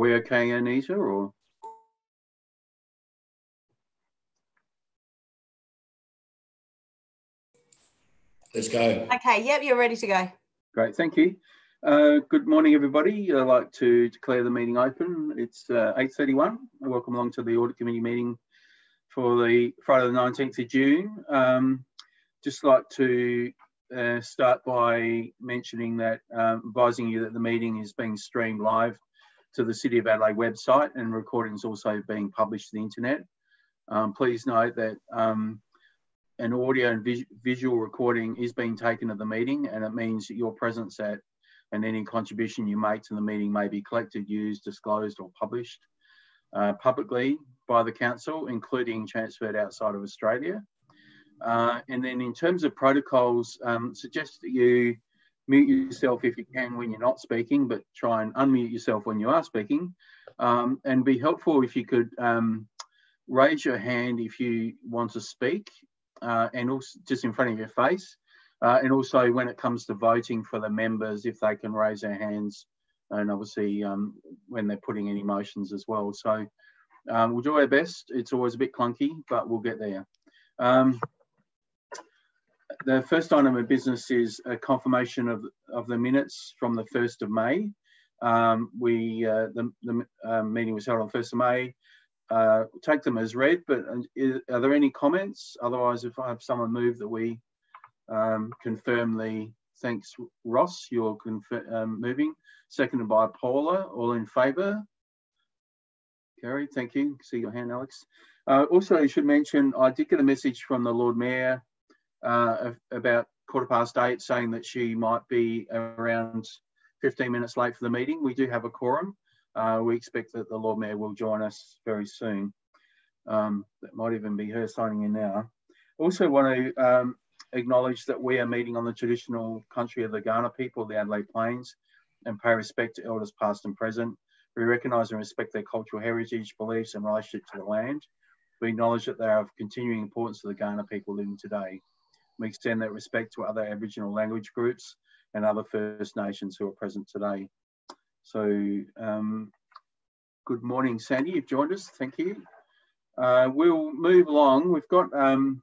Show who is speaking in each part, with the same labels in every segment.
Speaker 1: Are we okay, Anita, or?
Speaker 2: Let's go.
Speaker 3: Okay, yep, you're ready to go.
Speaker 1: Great, thank you. Uh, good morning, everybody. I'd like to declare the meeting open. It's uh, 8.31. Welcome along to the Audit Committee meeting for the Friday the 19th of June. Um, just like to uh, start by mentioning that, um, advising you that the meeting is being streamed live to the City of Adelaide website and recordings also being published to the internet. Um, please note that um, an audio and vis visual recording is being taken of the meeting and it means that your presence at and any contribution you make to the meeting may be collected, used, disclosed or published uh, publicly by the council, including transferred outside of Australia. Uh, and then in terms of protocols, um, suggest that you mute yourself if you can when you're not speaking, but try and unmute yourself when you are speaking. Um, and be helpful if you could um, raise your hand if you want to speak uh, and also just in front of your face. Uh, and also when it comes to voting for the members, if they can raise their hands and obviously um, when they're putting any motions as well. So um, we'll do our best. It's always a bit clunky, but we'll get there. The first item of business is a confirmation of, of the minutes from the 1st of May. Um, we uh, the, the uh, meeting was held on 1st of May uh, take them as read, but uh, are there any comments? Otherwise, if I have someone move that we um, confirm the, thanks Ross, you're um, moving. Seconded by Paula, all in favour? Carried, thank you. See your hand, Alex. Uh, also, I should mention, I did get a message from the Lord Mayor uh, about quarter past eight saying that she might be around 15 minutes late for the meeting. We do have a quorum. Uh, we expect that the Lord Mayor will join us very soon. Um, that might even be her signing in now. Also want to um, acknowledge that we are meeting on the traditional country of the Kaurna people, the Adelaide Plains, and pay respect to elders past and present. We recognise and respect their cultural heritage, beliefs and relationship to the land. We acknowledge that they are of continuing importance to the Kaurna people living today. We extend that respect to other Aboriginal language groups and other First Nations who are present today. So um, good morning, Sandy. You've joined us. Thank you. Uh, we'll move along. We've got, um,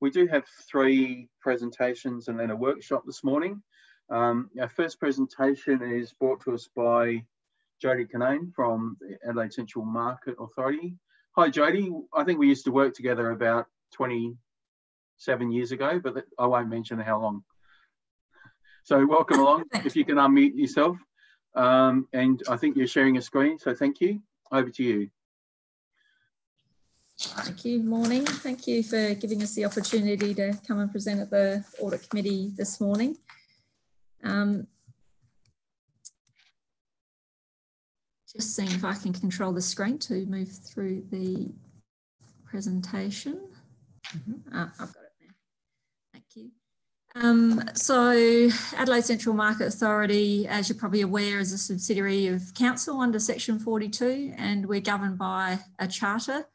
Speaker 1: we do have three presentations and then a workshop this morning. Um, our first presentation is brought to us by Jody Canane from the Adelaide Central Market Authority. Hi, Jody. I think we used to work together about 27 years ago, but I won't mention how long. So welcome along. if you can unmute yourself. Um, and I think you're sharing a screen, so thank you. Over to you.
Speaker 4: Thank you. Morning. Thank you for giving us the opportunity to come and present at the Audit Committee this morning. Um, just seeing if I can control the screen to move through the presentation. Mm -hmm. ah, I've got it there. Thank you. Um, so Adelaide Central Market Authority, as you're probably aware, is a subsidiary of council under section 42 and we're governed by a charter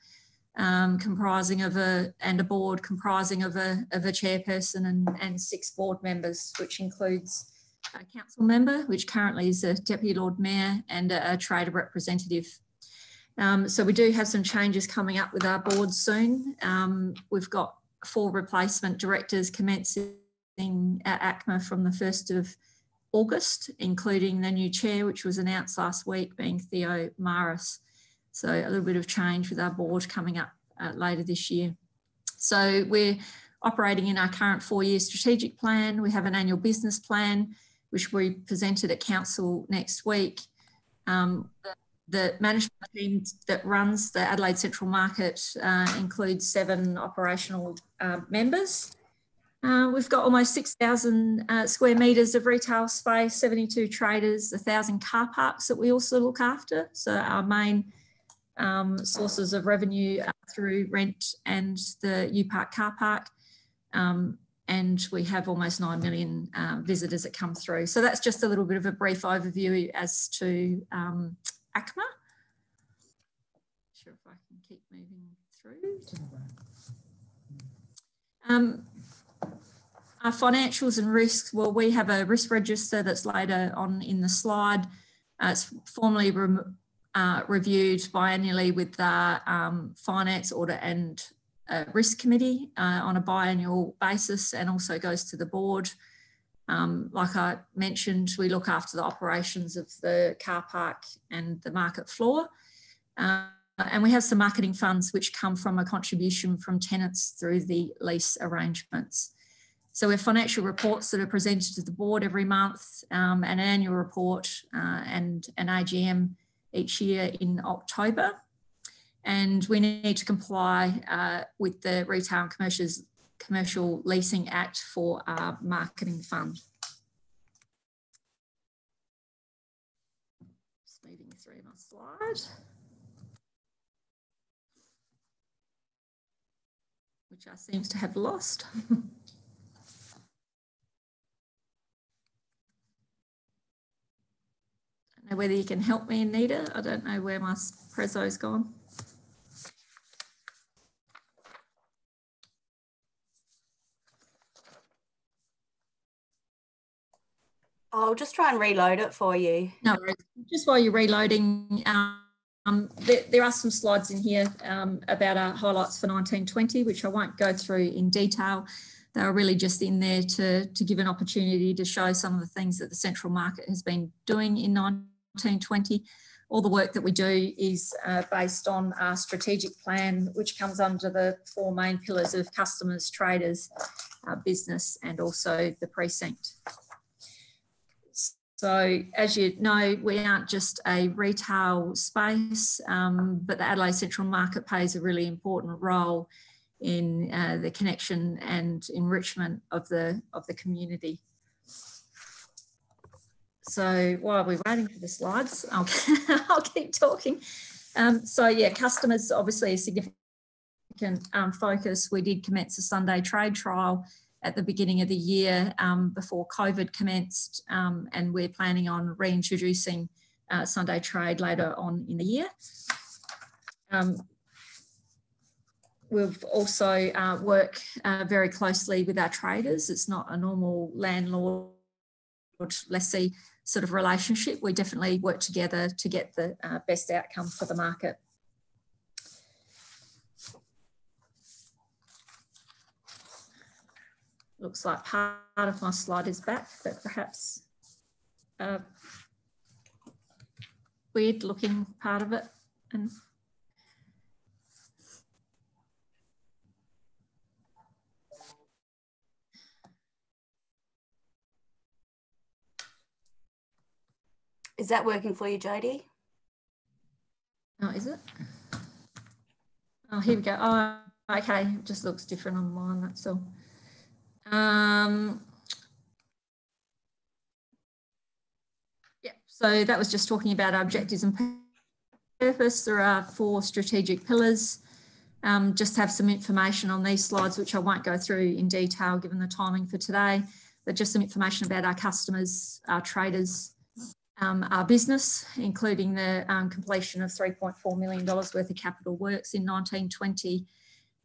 Speaker 4: um, comprising of a, and a board comprising of a, of a chairperson and, and six board members, which includes a council member, which currently is a deputy Lord Mayor and a, a trader representative. Um, so we do have some changes coming up with our board soon. Um, we've got four replacement directors commencing at ACMA from the 1st of August, including the new chair, which was announced last week, being Theo Maras. So a little bit of change with our board coming up uh, later this year. So we're operating in our current four-year strategic plan. We have an annual business plan, which we presented at council next week. Um, the management team that runs the Adelaide Central Market uh, includes seven operational uh, members uh, we've got almost 6,000 uh, square metres of retail space, 72 traders, 1,000 car parks that we also look after. So our main um, sources of revenue are through rent and the U-Park car park. Um, and we have almost 9 million um, visitors that come through. So that's just a little bit of a brief overview as to um, ACMA. Sure if I can keep moving through. Um, our financials and risks, well, we have a risk register that's later on in the slide. Uh, it's formally uh, reviewed biannually with the um, Finance, Audit and uh, Risk Committee uh, on a biannual basis and also goes to the board. Um, like I mentioned, we look after the operations of the car park and the market floor. Uh, and we have some marketing funds which come from a contribution from tenants through the lease arrangements. So we have financial reports that are presented to the board every month, um, an annual report uh, and an AGM each year in October. And we need to comply uh, with the Retail and Commercials, Commercial Leasing Act for our marketing fund. Just moving through my slide. which I seems to have lost. don't know whether you can help me, Anita. I don't know where my prezzo's gone.
Speaker 3: I'll just try and reload it for you.
Speaker 4: No, just while you're reloading, um, um, there, there, are some slides in here um, about our highlights for 1920, which I won't go through in detail. They are really just in there to, to give an opportunity to show some of the things that the central market has been doing in 1920. All the work that we do is uh, based on our strategic plan, which comes under the four main pillars of customers, traders, uh, business, and also the precinct. So as you know, we aren't just a retail space, um, but the Adelaide Central Market plays a really important role in uh, the connection and enrichment of the of the community. So while we're waiting for the slides, I'll, I'll keep talking. Um, so yeah, customers obviously a significant um, focus. We did commence a Sunday trade trial at the beginning of the year um, before COVID commenced, um, and we're planning on reintroducing uh, Sunday trade later on in the year. Um, we've also uh, work uh, very closely with our traders. It's not a normal landlord lessee sort of relationship. We definitely work together to get the uh, best outcome for the market. looks like part of my slide is back, but perhaps a weird looking part of it. And
Speaker 3: Is that working for you, Jodie?
Speaker 4: Oh, is it? Oh, here we go. Oh, okay. It just looks different on mine, that's all. Um, yeah, so that was just talking about our objectives and purpose. There are four strategic pillars. Um, just have some information on these slides, which I won't go through in detail given the timing for today, but just some information about our customers, our traders, um, our business, including the um, completion of $3.4 million worth of capital works in 1920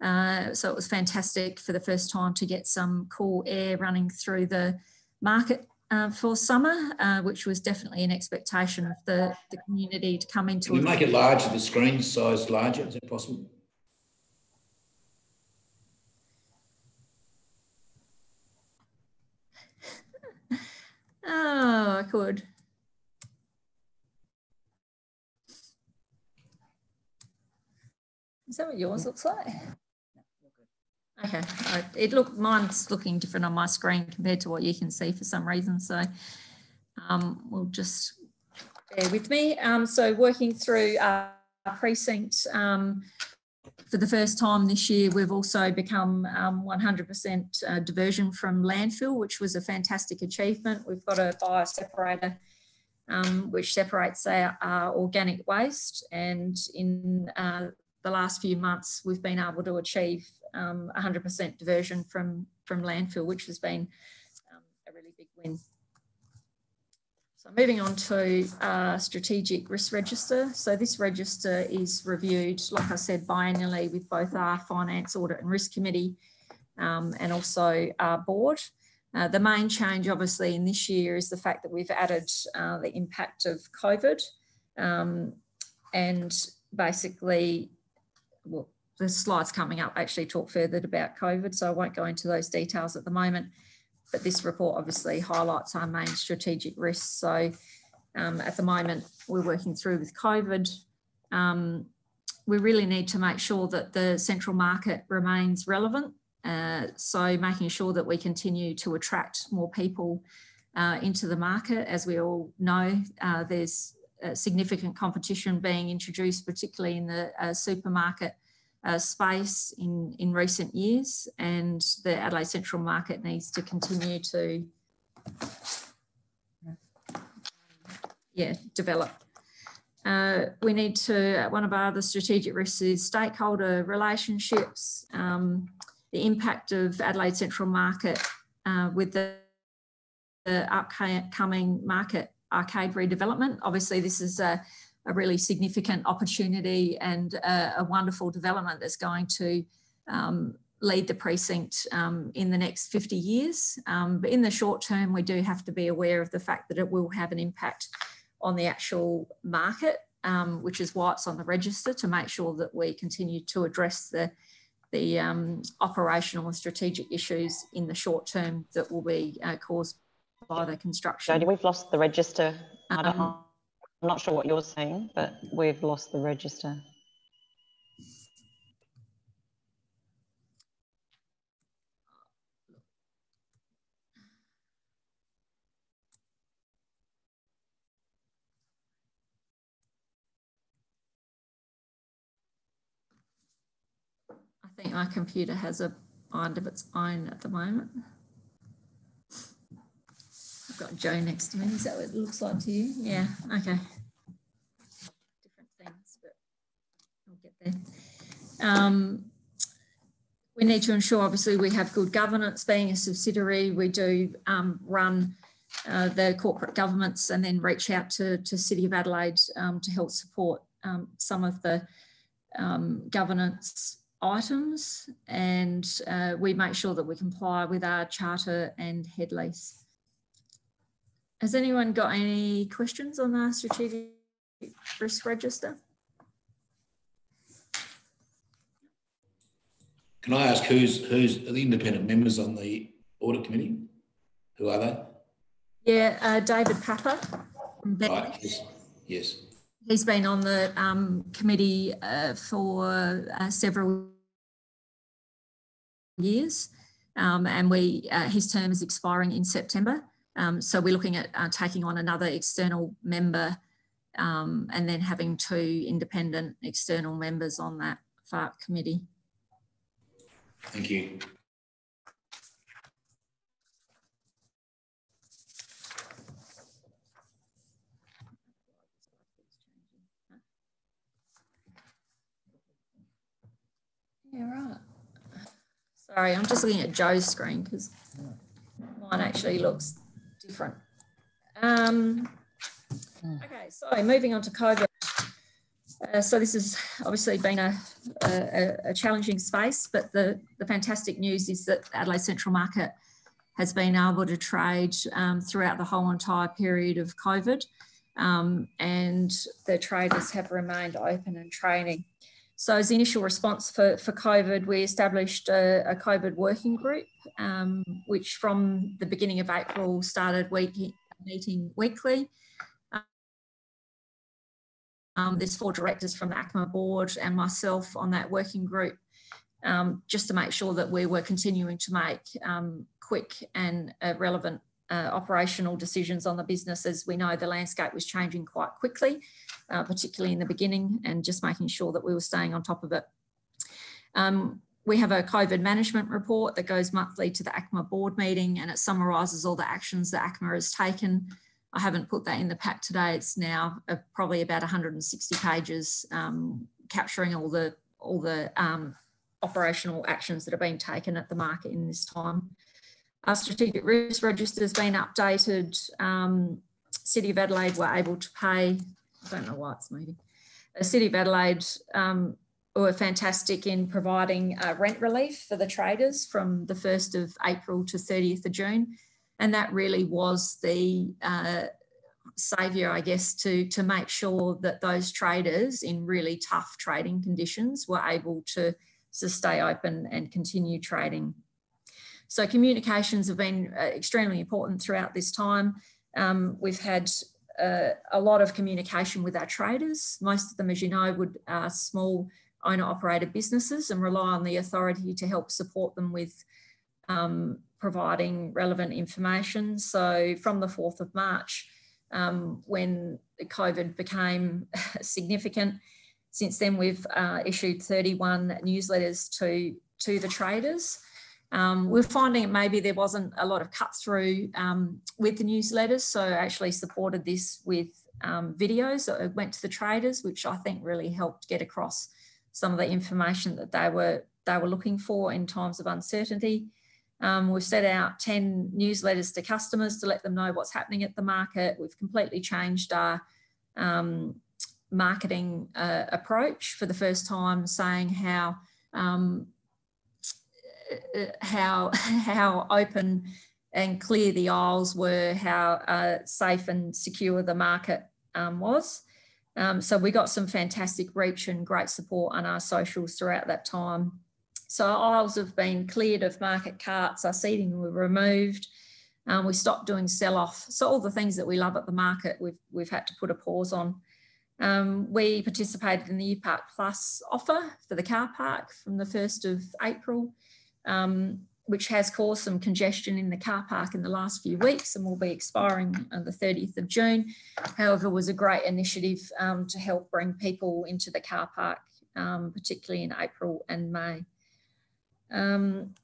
Speaker 4: uh, so it was fantastic for the first time to get some cool air running through the market uh, for summer, uh, which was definitely an expectation of the, the community to come into.
Speaker 2: Can you make it larger, the screen size larger? Is it possible?
Speaker 4: oh, I could. Is that what yours looks like? Okay, it look mine's looking different on my screen compared to what you can see for some reason. So um, we'll just bear with me. Um, so working through our precinct um, for the first time this year, we've also become 100% um, uh, diversion from landfill, which was a fantastic achievement. We've got a bio separator um, which separates our, our, organic waste and in uh, the last few months, we've been able to achieve um, 100% diversion from, from landfill, which has been um, a really big win. So moving on to uh, strategic risk register. So this register is reviewed, like I said, biannually with both our finance audit and risk committee um, and also our board. Uh, the main change obviously in this year is the fact that we've added uh, the impact of COVID. Um, and basically, well, the slides coming up actually talk further about COVID, so I won't go into those details at the moment. But this report obviously highlights our main strategic risks. So um, at the moment, we're working through with COVID. Um, we really need to make sure that the central market remains relevant. Uh, so making sure that we continue to attract more people uh, into the market. As we all know, uh, there's significant competition being introduced, particularly in the uh, supermarket uh, space in, in recent years. And the Adelaide Central market needs to continue to yeah, develop. Uh, we need to, one of our other strategic risks is stakeholder relationships, um, the impact of Adelaide Central Market uh, with the, the upcoming market arcade redevelopment. Obviously, this is a, a really significant opportunity and a, a, wonderful development that's going to um, lead the precinct um, in the next 50 years. Um, but in the short term, we do have to be aware of the fact that it will have an impact on the actual market, um, which is why it's on the register to make sure that we continue to address the the um, operational and strategic issues in the short term that will be uh, caused by the construction.
Speaker 5: Jodie, we've lost the register. I don't,
Speaker 4: Um,
Speaker 5: I'm not sure what you're saying, but we've lost the register.
Speaker 4: I think my computer has a mind of its own at the moment. Got Joe next to me. Is that what it looks like to you? Yeah, okay. Different things, but I'll get there. Um, we need to ensure, obviously, we have good governance. Being a subsidiary, we do um, run uh, the corporate governance and then reach out to, to City of Adelaide um, to help support um, some of the um, governance items and uh, we make sure that we comply with our charter and head lease. Has anyone got any questions on our strategic risk register?
Speaker 2: Can I ask who's who's the independent members on the audit committee? Who are they?
Speaker 4: Yeah, uh, David Papper.
Speaker 2: Right. Yes. yes.
Speaker 4: He's been on the um, committee uh, for uh, several years, um, and we uh, his term is expiring in September. Um, so we're looking at uh, taking on another external member, um, and then having two independent external members on that FARC committee.
Speaker 2: Thank you.
Speaker 4: Yeah, right. Sorry, I'm just looking at Joe's screen because mine actually looks different. Um, okay, so moving on to COVID. Uh, so this has obviously been a, a, a, challenging space, but the, the fantastic news is that Adelaide Central Market has been able to trade um, throughout the whole entire period of COVID um, and the traders have remained open and trading. So as the initial response for, for COVID, we established a, a COVID working group, um, which from the beginning of April started week, meeting weekly. Um, there's four directors from the ACMA board and myself on that working group, um, just to make sure that we were continuing to make um, quick and uh, relevant uh, operational decisions on the business as we know the landscape was changing quite quickly, uh, particularly in the beginning, and just making sure that we were staying on top of it. Um, we have a COVID management report that goes monthly to the ACMA board meeting and it summarises all the actions that ACMA has taken. I haven't put that in the pack today. It's now uh, probably about 160 pages um, capturing all the all the um, operational actions that have been taken at the market in this time. Our strategic risk register has been updated. Um, City of Adelaide were able to pay, I don't know why it's moving. The City of Adelaide um, were fantastic in providing uh, rent relief for the traders from the 1st of April to 30th of June. And that really was the uh, saviour, I guess, to, to make sure that those traders in really tough trading conditions were able to, to stay open and continue trading. So communications have been uh, extremely important throughout this time. Um, we've had uh, a lot of communication with our traders. Most of them, as you know, would are small owner operated businesses and rely on the authority to help support them with um, providing relevant information. So from the 4th of March, um, when COVID became significant, since then we've uh, issued 31 newsletters to, to the traders. Um, we're finding maybe there wasn't a lot of cut through um, with the newsletters, so I actually supported this with um, videos that went to the traders, which I think really helped get across some of the information that they were they were looking for in times of uncertainty. Um, we've set out 10 newsletters to customers to let them know what's happening at the market. We've completely changed our um, marketing uh, approach for the first time, saying how um, how how open and clear the aisles were, how uh, safe and secure the market um, was. Um, so we got some fantastic reach and great support on our socials throughout that time. So aisles have been cleared of market carts, our seating were removed, um, we stopped doing sell off. So all the things that we love at the market, we've, we've had to put a pause on. Um, we participated in the U Park Plus offer for the car park from the 1st of April, um, which has caused some congestion in the car park in the last few weeks and will be expiring on the 30th of June. However, was a great initiative um, to help bring people into the car park, um, particularly in April and May. Um,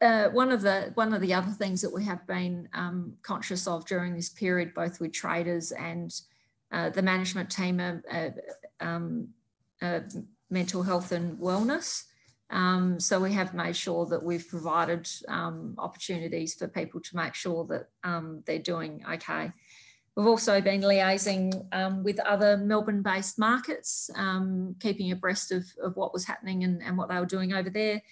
Speaker 4: uh, one of the one of the other things that we have been um, conscious of during this period, both with traders and uh, the management team, uh, um, mental health and wellness. Um, so we have made sure that we've provided um, opportunities for people to make sure that um, they're doing okay. We've also been liaising um, with other Melbourne-based markets, um, keeping abreast of, of what was happening and, and, what they were doing over there.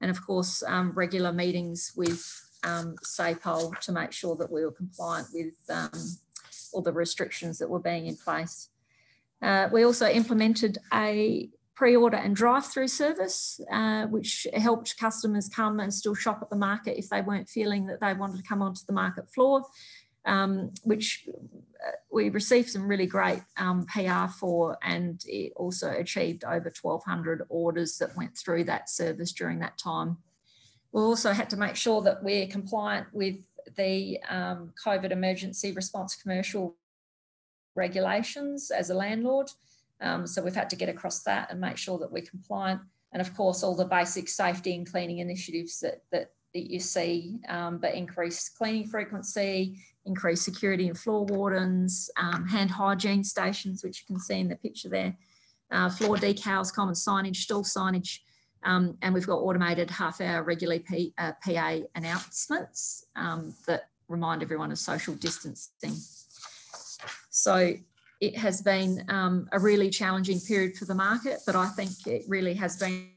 Speaker 4: And of course, um, regular meetings with um, SAPOL to make sure that we were compliant with all the restrictions that were being in place. Uh, we also implemented a pre-order and drive-through service, uh, which helped customers come and still shop at the market if they weren't feeling that they wanted to come onto the market floor um, which uh, we received some really great um, PR for, and it also achieved over 1,200 orders that went through that service during that time. We also had to make sure that we're compliant with the um, COVID emergency response commercial regulations as a landlord. Um, so we've had to get across that and make sure that we're compliant. And of course, all the basic safety and cleaning initiatives that, that, that you see, um, but increased cleaning frequency, increased security in floor wardens, um, hand hygiene stations, which you can see in the picture there, uh, floor decals, common signage, stall signage, um, and we've got automated half hour regular P, uh, PA announcements um, that remind everyone of social distancing. So it has been um, a really challenging period for the market, but I think it really has been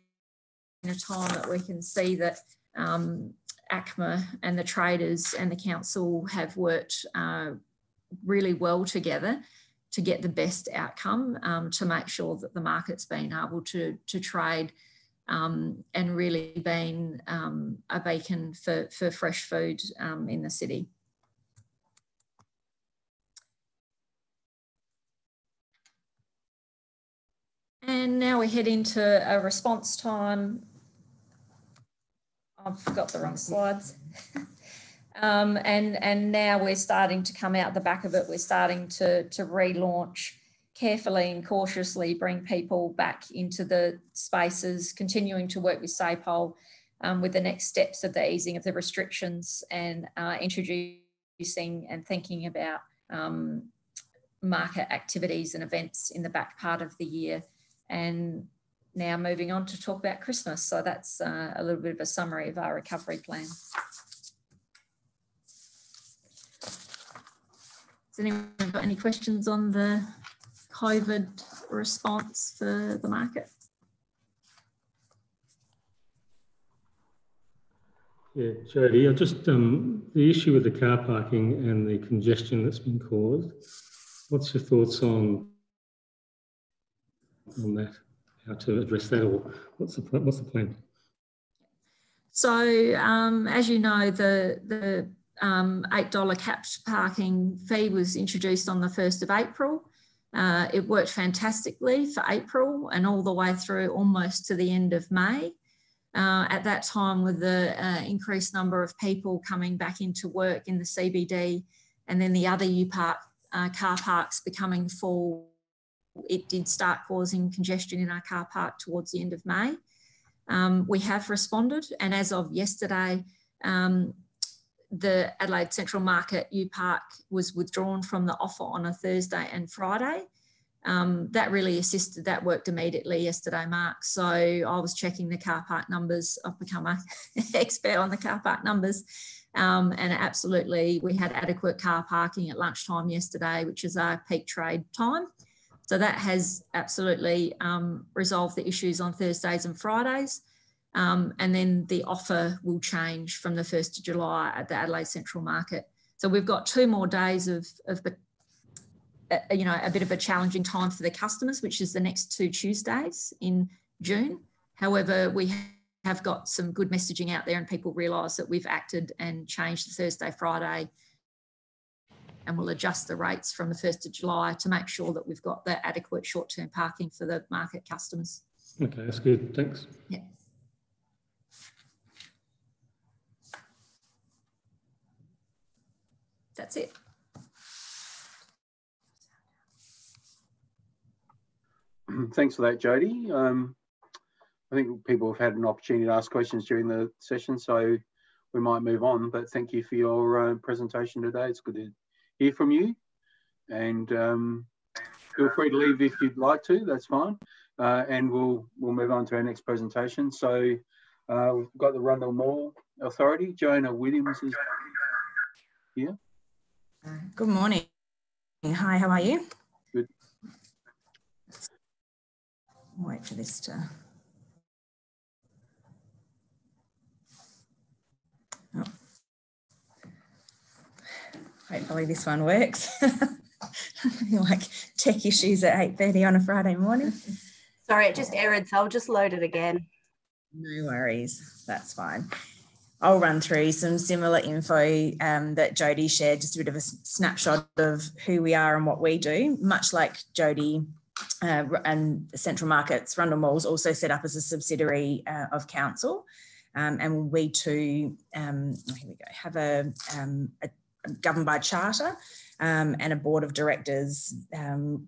Speaker 4: a time that we can see that um, ACMA and the traders and the council have worked uh, really well together to get the best outcome um, to make sure that the market's been able to, to trade um, and really been um, a beacon for, for fresh food um, in the city. And now we head into a response time I've got the wrong slides. um, and and now we're starting to come out the back of it. We're starting to to relaunch carefully and cautiously, bring people back into the spaces, continuing to work with SAPOL um, with the next steps of the easing of the restrictions and uh, introducing and thinking about um, market activities and events in the back part of the year and now moving on to talk about Christmas. So that's uh, a little bit of a summary of our recovery plan. Has anyone got any questions on the COVID response for the market?
Speaker 6: Yeah, Jody, I just um, the issue with the car parking and the congestion that's been caused. What's your thoughts on on that? How to address that, or what's the what's the plan?
Speaker 4: So, um, as you know, the the um, $8 capped parking fee was introduced on the 1st of April. Uh, it worked fantastically for April and all the way through almost to the end of May. Uh, at that time, with the uh, increased number of people coming back into work in the CBD and then the other U park uh, car parks becoming full, it did start causing congestion in our car park towards the end of May. Um, we have responded, and as of yesterday, um, the Adelaide Central Market U Park was withdrawn from the offer on a Thursday and Friday. Um, that really assisted, that worked immediately yesterday, Mark. So I was checking the car park numbers. I've become an expert on the car park numbers. Um, and absolutely, we had adequate car parking at lunchtime yesterday, which is our peak trade time. So that has absolutely um, resolved the issues on Thursdays and Fridays. Um, and then the offer will change from the 1st of July at the Adelaide Central Market. So we've got two more days of, of uh, you know, a bit of a challenging time for the customers, which is the next two Tuesdays in June. However, we have got some good messaging out there and people realise that we've acted and changed the Thursday, Friday and we'll adjust the rates from the 1st of July to make sure that we've got the adequate short-term parking for the market customers.
Speaker 6: Okay, that's good. Thanks.
Speaker 4: Yeah. That's it.
Speaker 1: Thanks for that, Jody. Um, I think people have had an opportunity to ask questions during the session, so we might move on. But thank you for your uh, presentation today. It's good to hear from you. And um, feel free to leave if you'd like to. That's fine. Uh, and we'll we'll move on to our next presentation. So uh, we've got the Rundle Mall Authority. Jonah Williams is here.
Speaker 7: Good morning. Hi, how are you?
Speaker 1: Good.
Speaker 7: Wait for this to. Hopefully this one works. like tech issues at 8.30 on a Friday morning.
Speaker 3: Sorry, it just errored, so I'll just load it again.
Speaker 7: No worries, that's fine. I'll run through some similar info um, that Jody shared, just a bit of a snapshot of who we are and what we do. Much like Jody uh, and Central Markets, Rundle Malls also set up as a subsidiary uh, of council. Um, and we too, um, here we go, have a, um, a governed by charter um, and a board of directors. Um,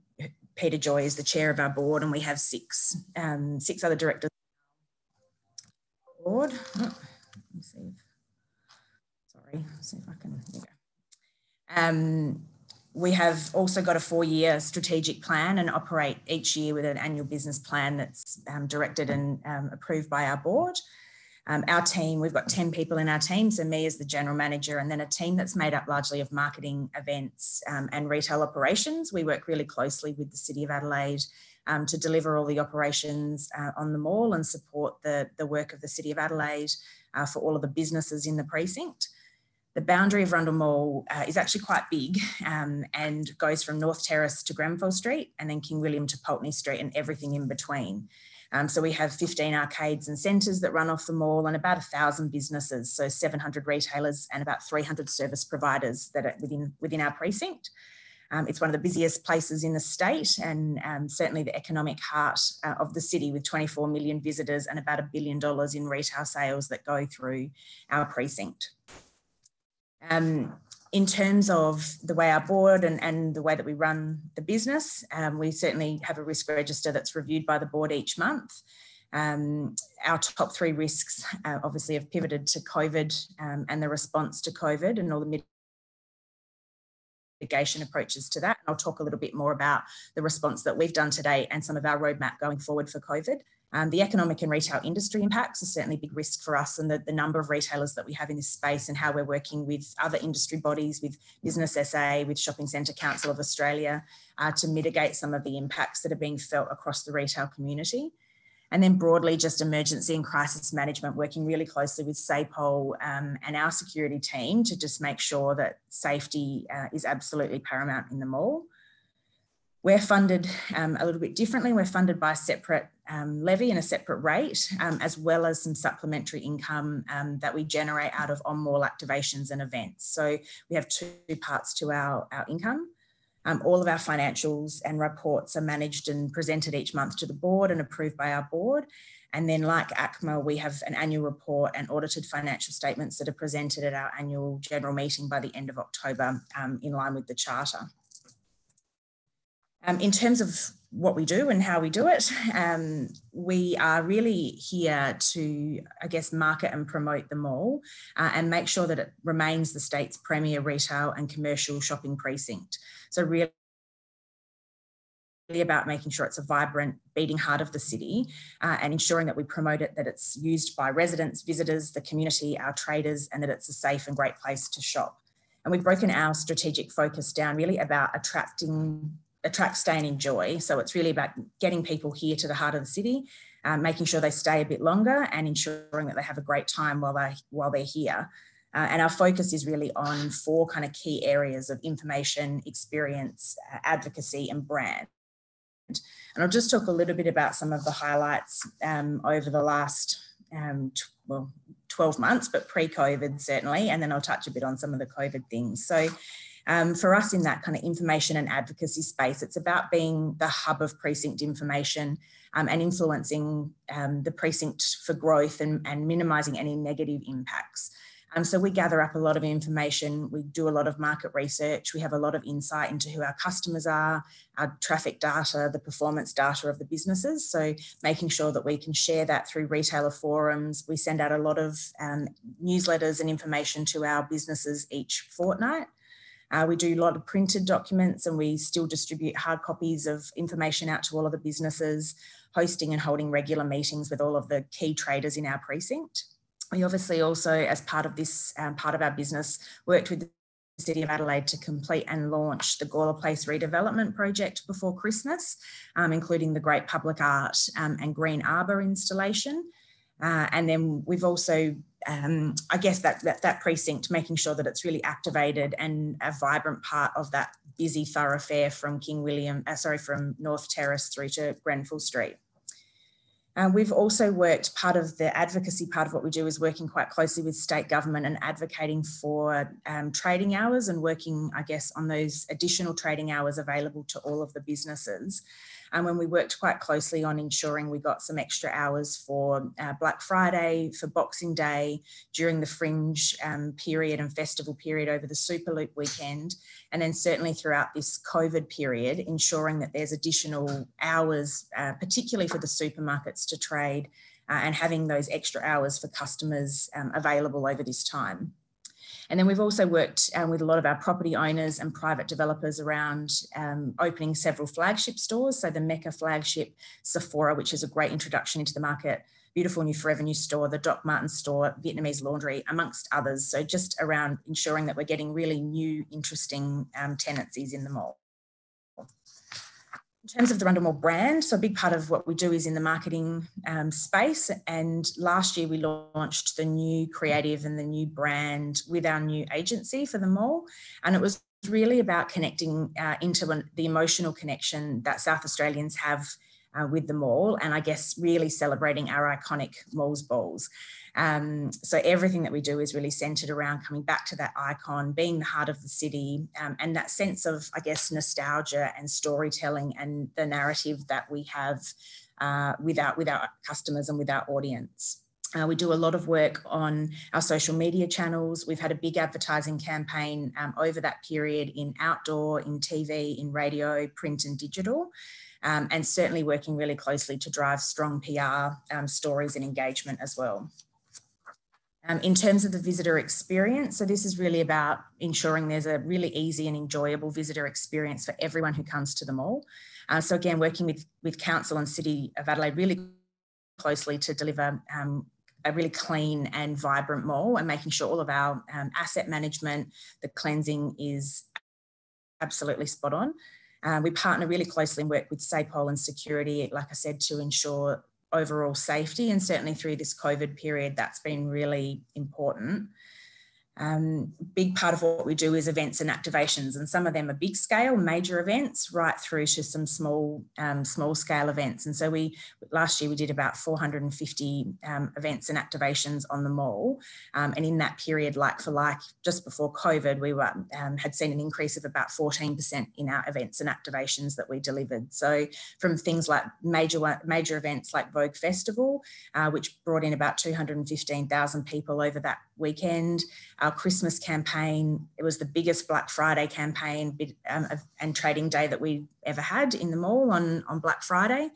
Speaker 7: Peter Joy is the chair of our board, and we have six six other directors. Board. Oh me see. If, sorry, see if I can. There go. Um, we have also got a four-year strategic plan and operate each year with an annual business plan that's um, directed and um, approved by our board. Um, our team, we've got 10 people in our team, so me as the general manager, and then a team that's made up largely of marketing, events, um, and retail operations. We work really closely with the City of Adelaide um, to deliver all the operations uh, on the mall and support the, the work of the City of Adelaide uh, for all of the businesses in the precinct. The boundary of Rundle Mall uh, is actually quite big um, and goes from North Terrace to Grenfell Street and then King William to Pulteney Street and everything in between. Um, so we have 15 arcades and centres that run off the mall and about 1,000 businesses, so 700 retailers and about 300 service providers that are within, within our precinct. Um, it's one of the busiest places in the state and um, certainly the economic heart uh, of the city with 24 million visitors and about a billion dollars in retail sales that go through our precinct. Um, in terms of the way our board and, and the way that we run the business, um, we certainly have a risk register that's reviewed by the board each month. Um, our top three risks uh, obviously have pivoted to COVID um, and the response to COVID and all the mitigation approaches to that. And I'll talk a little bit more about the response that we've done today and some of our roadmap going forward for COVID. Um, the economic and retail industry impacts are certainly a big risk for us and the, the number of retailers that we have in this space and how we're working with other industry bodies, with Business SA, with Shopping Centre Council of Australia uh, to mitigate some of the impacts that are being felt across the retail community. And then broadly, just emergency and crisis management, working really closely with SAPOL um, and our security team to just make sure that safety uh, is absolutely paramount in the mall. We're funded um, a little bit differently. We're funded by a separate um, levy and a separate rate, um, as well as some supplementary income um, that we generate out of on-mall activations and events. So we have two parts to our, our income. Um, all of our financials and reports are managed and presented each month to the board and approved by our board. And then like ACMA, we have an annual report and audited financial statements that are presented at our annual general meeting by the end of October um, in line with the charter. Um, in terms of what we do and how we do it, um, we are really here to, I guess, market and promote the mall uh, and make sure that it remains the state's premier retail and commercial shopping precinct. So really about making sure it's a vibrant beating heart of the city uh, and ensuring that we promote it that it's used by residents visitors the community our traders and that it's a safe and great place to shop and we've broken our strategic focus down really about attracting attract, stay, and enjoy. So it's really about getting people here to the heart of the city, um, making sure they stay a bit longer, and ensuring that they have a great time while they while they're here. Uh, and our focus is really on four kind of key areas of information, experience, uh, advocacy, and brand. And I'll just talk a little bit about some of the highlights um, over the last um, well 12 months, but pre-COVID certainly, and then I'll touch a bit on some of the COVID things. So um, for us in that kind of information and advocacy space, it's about being the hub of precinct information um, and influencing um, the precinct for growth and, and minimising any negative impacts. Um, so we gather up a lot of information, we do a lot of market research, we have a lot of insight into who our customers are, our traffic data, the performance data of the businesses. So making sure that we can share that through retailer forums. We send out a lot of um, newsletters and information to our businesses each fortnight. Uh, we do a lot of printed documents and we still distribute hard copies of information out to all of the businesses, hosting and holding regular meetings with all of the key traders in our precinct. We obviously also, as part of this um, part of our business, worked with the City of Adelaide to complete and launch the Gawler Place redevelopment project before Christmas, um, including the great public art um, and green arbour installation. Uh, and then we've also um, I guess that, that that precinct, making sure that it's really activated and a vibrant part of that busy thoroughfare from King William, uh, sorry, from North Terrace through to Grenfell Street. Uh, we've also worked, part of the advocacy part of what we do is working quite closely with state government and advocating for um, trading hours and working, I guess, on those additional trading hours available to all of the businesses and when we worked quite closely on ensuring we got some extra hours for uh, Black Friday, for Boxing Day, during the fringe um, period and festival period over the Superloop weekend, and then certainly throughout this COVID period, ensuring that there's additional hours, uh, particularly for the supermarkets to trade, uh, and having those extra hours for customers um, available over this time. And then we've also worked um, with a lot of our property owners and private developers around um, opening several flagship stores. So the Mecca flagship, Sephora, which is a great introduction into the market, beautiful new Forever New store, the Doc Martens store, Vietnamese laundry, amongst others. So just around ensuring that we're getting really new, interesting um, tenancies in the mall. In terms of the Rundle Mall brand, so a big part of what we do is in the marketing um, space. And last year we launched the new creative and the new brand with our new agency for the mall. And it was really about connecting uh, into the emotional connection that South Australians have uh, with the mall. And I guess really celebrating our iconic malls balls. Um, so everything that we do is really centered around coming back to that icon, being the heart of the city, um, and that sense of, I guess, nostalgia and storytelling and the narrative that we have uh, with, our, with our customers and with our audience. Uh, we do a lot of work on our social media channels. We've had a big advertising campaign um, over that period in outdoor, in TV, in radio, print, and digital. Um, and certainly working really closely to drive strong PR um, stories and engagement as well. Um, in terms of the visitor experience, so this is really about ensuring there's a really easy and enjoyable visitor experience for everyone who comes to the mall. Uh, so again, working with, with Council and City of Adelaide really closely to deliver um, a really clean and vibrant mall and making sure all of our um, asset management, the cleansing is absolutely spot on. Uh, we partner really closely and work with SAPOL and security, like I said, to ensure overall safety. And certainly through this COVID period, that's been really important. Um, big part of what we do is events and activations, and some of them are big scale, major events, right through to some small, um, small scale events. And so we last year we did about 450 um, events and activations on the mall, um, and in that period, like for like, just before COVID, we were um, had seen an increase of about 14% in our events and activations that we delivered. So from things like major major events like Vogue Festival, uh, which brought in about 215,000 people over that weekend our Christmas campaign. It was the biggest Black Friday campaign um, and trading day that we ever had in the mall on, on Black Friday.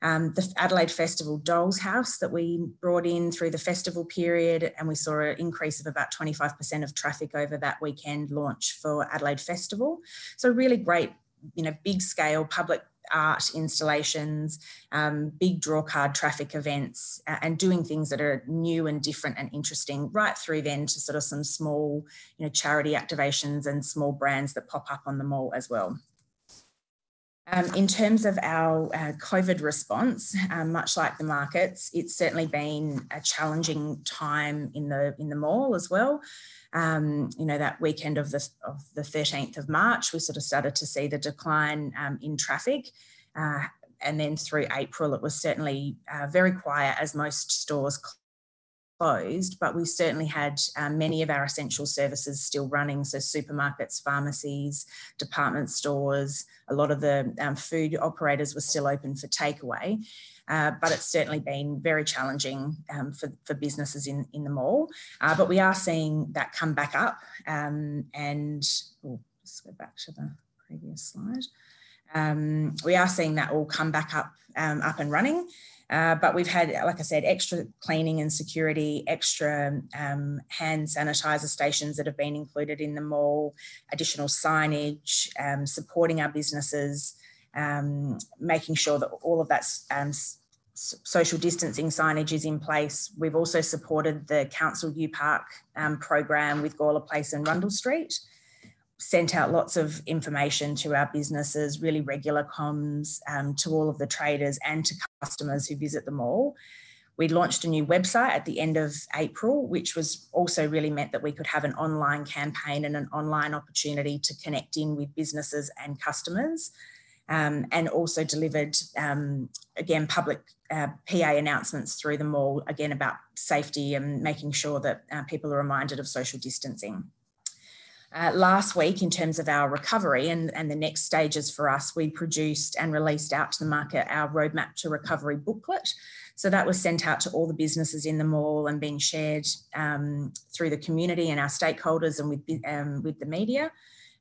Speaker 7: Um, the Adelaide Festival Dolls House that we brought in through the festival period, and we saw an increase of about 25% of traffic over that weekend launch for Adelaide Festival. So really great, you know, big scale public art installations, um, big draw card traffic events, uh, and doing things that are new and different and interesting, right through then to sort of some small, you know, charity activations and small brands that pop up on the mall as well. Um, in terms of our uh, COVID response, um, much like the markets, it's certainly been a challenging time in the in the mall as well. Um, you know, that weekend of the of the 13th of March, we sort of started to see the decline um, in traffic. Uh, and then through April, it was certainly uh, very quiet as most stores closed, but we certainly had um, many of our essential services still running. So supermarkets, pharmacies, department stores, a lot of the um, food operators were still open for takeaway. Uh, but it's certainly been very challenging um, for, for businesses in, in the mall. Uh, but we are seeing that come back up. Um, and oh, let's go back to the previous slide. Um, we are seeing that all come back up, um, up and running. Uh, but we've had, like I said, extra cleaning and security, extra um, hand sanitizer stations that have been included in the mall, additional signage, um, supporting our businesses, um, making sure that all of that um, social distancing signage is in place. We've also supported the Council U Park um, program with Gawler Place and Rundle Street sent out lots of information to our businesses, really regular comms um, to all of the traders and to customers who visit the mall. We launched a new website at the end of April, which was also really meant that we could have an online campaign and an online opportunity to connect in with businesses and customers. Um, and also delivered, um, again, public uh, PA announcements through the mall, again, about safety and making sure that uh, people are reminded of social distancing. Uh, last week, in terms of our recovery and, and the next stages for us, we produced and released out to the market our Roadmap to Recovery booklet. So that was sent out to all the businesses in the mall and being shared um, through the community and our stakeholders and with, um, with the media.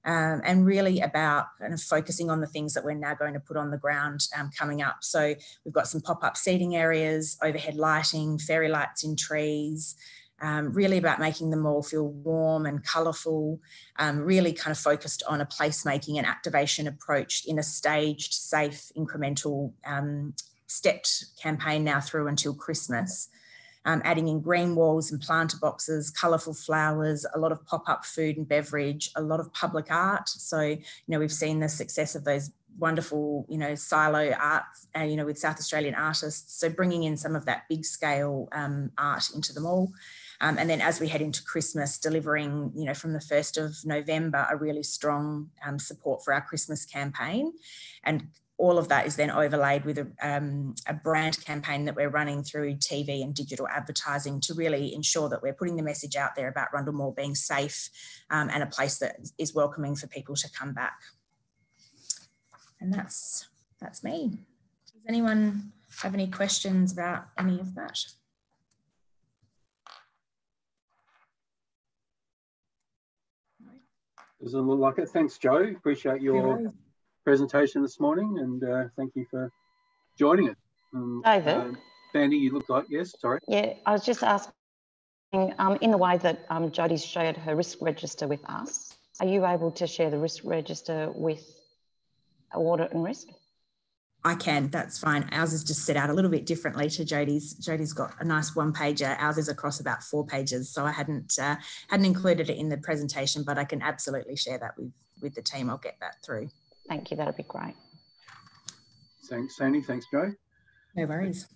Speaker 7: Um, and really about kind of focusing on the things that we're now going to put on the ground um, coming up. So we've got some pop-up seating areas, overhead lighting, fairy lights in trees, um, really about making them all feel warm and colourful, um, really kind of focused on a placemaking and activation approach in a staged, safe, incremental, um, stepped campaign now through until Christmas. Um, adding in green walls and planter boxes, colourful flowers, a lot of pop-up food and beverage, a lot of public art. So, you know, we've seen the success of those wonderful, you know, silo art, uh, you know, with South Australian artists. So bringing in some of that big scale um, art into the mall. Um, and then as we head into Christmas, delivering, you know, from the 1st of November, a really strong um, support for our Christmas campaign. And all of that is then overlaid with a, um, a, brand campaign that we're running through TV and digital advertising to really ensure that we're putting the message out there about Rundle Mall being safe um, and a place that is welcoming for people to come back. And that's that's me. Does anyone have any questions about any of that?
Speaker 1: Doesn't look like it. Thanks, Joe. Appreciate your presentation this morning and uh, thank you for joining us.
Speaker 5: Um, David?
Speaker 1: Sandy, you look like, yes, sorry.
Speaker 5: Yeah, I was just asking, um, in the way that um, Jody shared her risk register with us, are you able to share the risk register with audit and risk?
Speaker 7: I can, that's fine. Ours is just set out a little bit differently to Jody's. Jody's got a nice one pager. Ours is across about four pages. So I hadn't uh, hadn't included it in the presentation, but I can absolutely share that with, with the team. I'll get that through.
Speaker 5: Thank you, that'd be great.
Speaker 1: Thanks, Sandy. Thanks, Joe.
Speaker 7: No worries.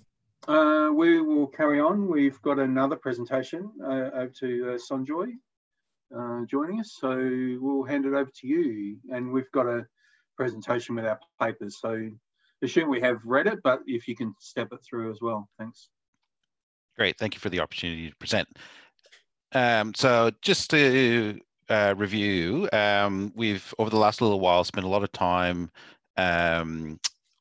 Speaker 1: Uh, we will carry on. We've got another presentation uh, over to uh, Sanjoy uh, joining us. So we'll hand it over to you. And we've got a presentation with our papers. So assume we have read it, but if you can step it through as well. Thanks.
Speaker 8: Great. Thank you for the opportunity to present. Um, so just to uh, review, um, we've over the last little while spent a lot of time um,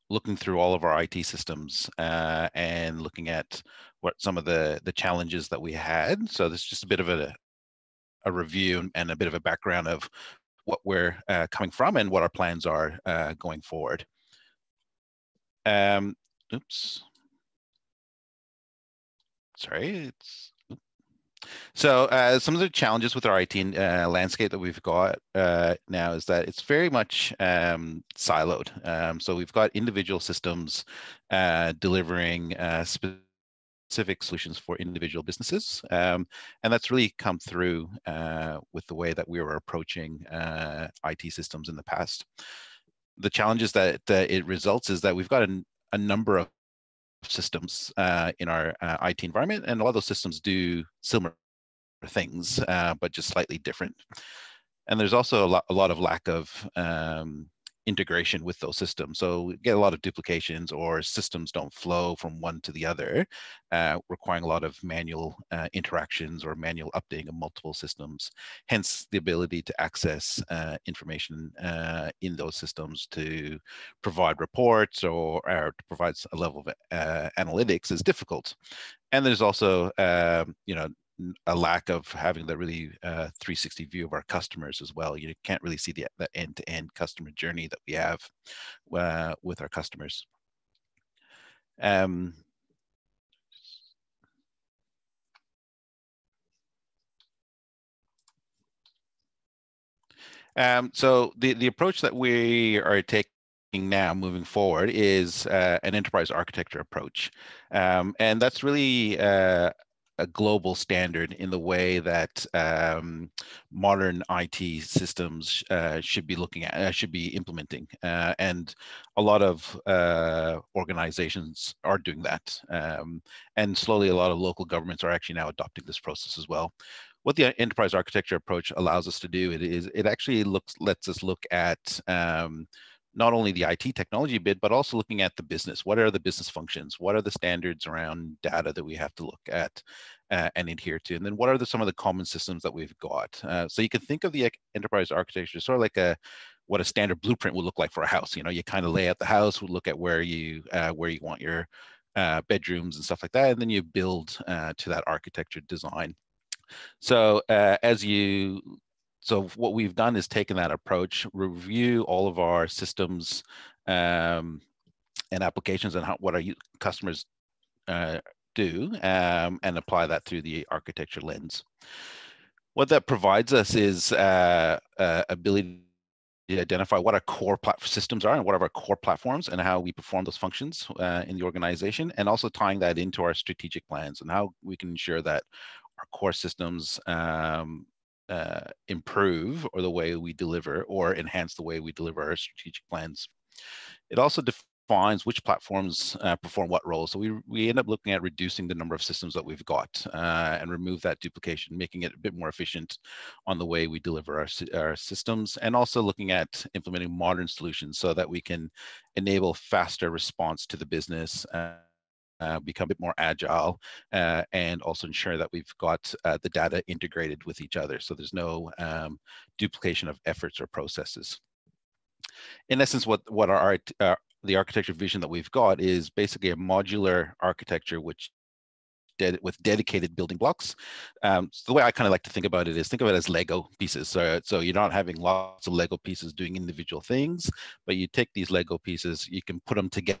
Speaker 8: looking through all of our IT systems uh, and looking at what some of the the challenges that we had. So this is just a bit of a a review and a bit of a background of what we're uh, coming from and what our plans are uh, going forward. Um, oops. Sorry, it's so uh, some of the challenges with our IT uh, landscape that we've got uh, now is that it's very much um, siloed. Um, so we've got individual systems uh, delivering uh, specific solutions for individual businesses. Um, and that's really come through uh, with the way that we were approaching IT systems in the past. The challenges that, it results is that we've got a, a number of systems uh, in our uh, IT environment, and a lot of those systems do similar things, uh, but just slightly different. And there's also a lot, a lot of lack of um, integration with those systems. So we get a lot of duplications or systems don't flow from one to the other, uh, requiring a lot of manual uh, interactions or manual updating of multiple systems. Hence the ability to access uh, information uh, in those systems to provide reports or, or to provide a level of uh, analytics is difficult. And there's also, um, you know, a lack of having the really uh, 360 view of our customers as well. You can't really see the, the end-to-end customer journey that we have uh, with our customers. Um, um, so the, the approach that we are taking now moving forward is uh, an enterprise architecture approach. Um, and that's really uh, a global standard in the way that um, modern IT systems uh, should be looking at, uh, should be implementing. Uh, and a lot of uh, organizations are doing that. Um, and slowly, a lot of local governments are actually now adopting this process as well. What the enterprise architecture approach allows us to do it is it actually looks lets us look at um, not only the IT technology bit, but also looking at the business. What are the business functions? What are the standards around data that we have to look at uh, and adhere to? And then what are the, some of the common systems that we've got? Uh, so you can think of the enterprise architecture sort of like a what a standard blueprint would look like for a house. You know, you kind of lay out the house, would look at where you uh, where you want your uh, bedrooms and stuff like that, and then you build uh, to that architecture design. So uh, as you so what we've done is taken that approach, review all of our systems um, and applications and how, what our customers uh, do um, and apply that through the architecture lens. What that provides us is uh, uh, ability to identify what our core systems are and what are our core platforms and how we perform those functions uh, in the organization and also tying that into our strategic plans and how we can ensure that our core systems um, uh, improve or the way we deliver or enhance the way we deliver our strategic plans. It also defines which platforms uh, perform what roles. So we, we end up looking at reducing the number of systems that we've got uh, and remove that duplication, making it a bit more efficient on the way we deliver our, our systems and also looking at implementing modern solutions so that we can enable faster response to the business uh, become a bit more agile, uh, and also ensure that we've got uh, the data integrated with each other. So there's no um, duplication of efforts or processes. In essence, what, what our uh, the architecture vision that we've got is basically a modular architecture which with dedicated building blocks. Um, so the way I kind of like to think about it is think of it as Lego pieces. So, so you're not having lots of Lego pieces doing individual things, but you take these Lego pieces, you can put them together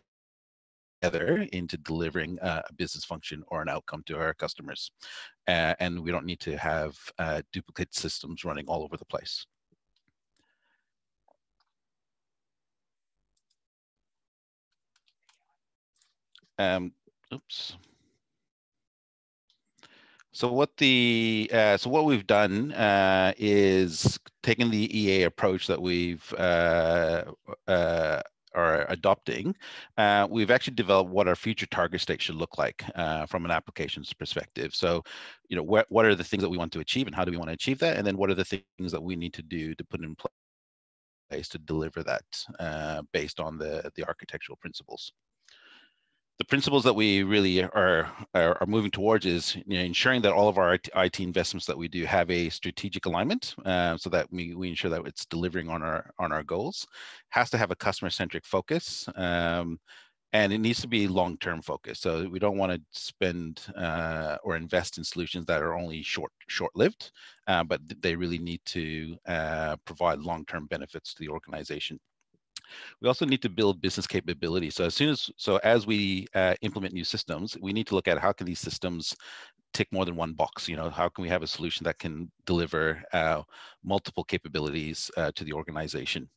Speaker 8: together into delivering a business function or an outcome to our customers. Uh, and we don't need to have uh, duplicate systems running all over the place. Um, oops. So what the uh, so what we've done uh, is taken the EA approach that we've uh, uh are adopting, uh, we've actually developed what our future target state should look like uh, from an applications perspective. So, you know, what, what are the things that we want to achieve and how do we want to achieve that? And then what are the things that we need to do to put in place to deliver that uh, based on the, the architectural principles the principles that we really are, are, are moving towards is you know, ensuring that all of our IT investments that we do have a strategic alignment, uh, so that we, we ensure that it's delivering on our on our goals. Has to have a customer centric focus, um, and it needs to be long term focus. So we don't want to spend uh, or invest in solutions that are only short short lived, uh, but they really need to uh, provide long term benefits to the organization. We also need to build business capability. So as soon as so as we uh, implement new systems, we need to look at how can these systems tick more than one box. You know, how can we have a solution that can deliver uh, multiple capabilities uh, to the organization?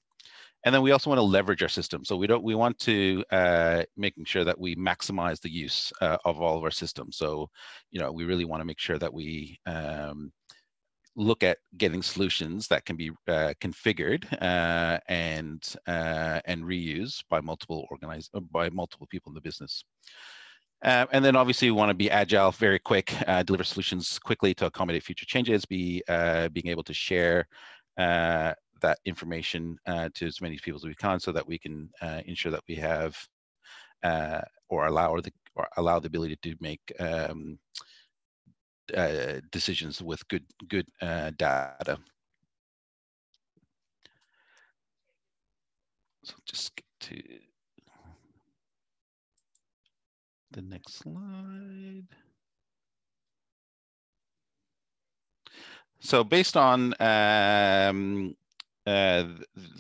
Speaker 8: And then we also want to leverage our system. So we don't we want to uh, making sure that we maximize the use uh, of all of our systems. So you know we really want to make sure that we um, look at getting solutions that can be uh, configured uh, and uh, and reused by multiple organized uh, by multiple people in the business. Uh, and then obviously we want to be agile, very quick, deliver solutions quickly to accommodate future changes, be being able to share that information to as many people as we can so that we can ensure that we have or allow the or allow the ability to make um, uh, decisions with good good uh, data. So just get to the next slide. So based on um, uh,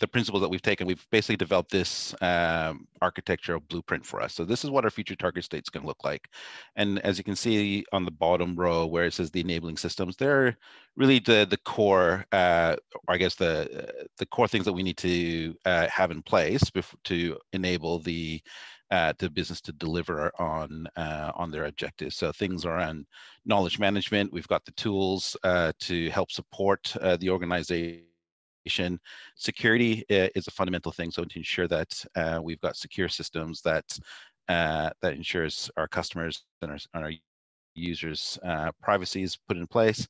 Speaker 8: the principles that we've taken, we've basically developed this um, architectural blueprint for us. So this is what our future target state is going to look like. And as you can see on the bottom row where it says the enabling systems, they're really the, the core, uh, or I guess the, the core things that we need to uh, have in place to enable the uh, the business to deliver on uh, on their objectives. So things around knowledge management, we've got the tools to help support the organization Security uh, is a fundamental thing. So to ensure that uh, we've got secure systems that uh, that ensures our customers and our, and our users' uh, privacy is put in place.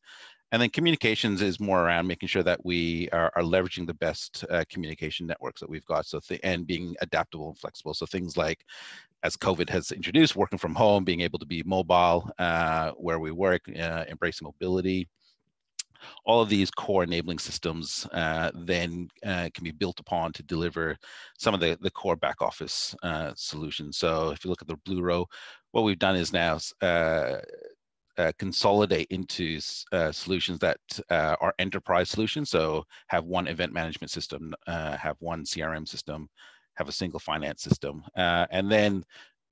Speaker 8: And then communications is more around making sure that we are, are leveraging the best uh, communication networks that we've got. So the, and being adaptable and flexible. So things like, as COVID has introduced, working from home, being able to be mobile uh, where we work, uh, embracing mobility, all of these core enabling systems uh, then uh, can be built upon to deliver some of the, the core back office uh, solutions. So if you look at the blue row, what we've done is now uh, uh, consolidate into uh, solutions that are enterprise solutions. So have one event management system, have one CRM system, have a single finance system, and then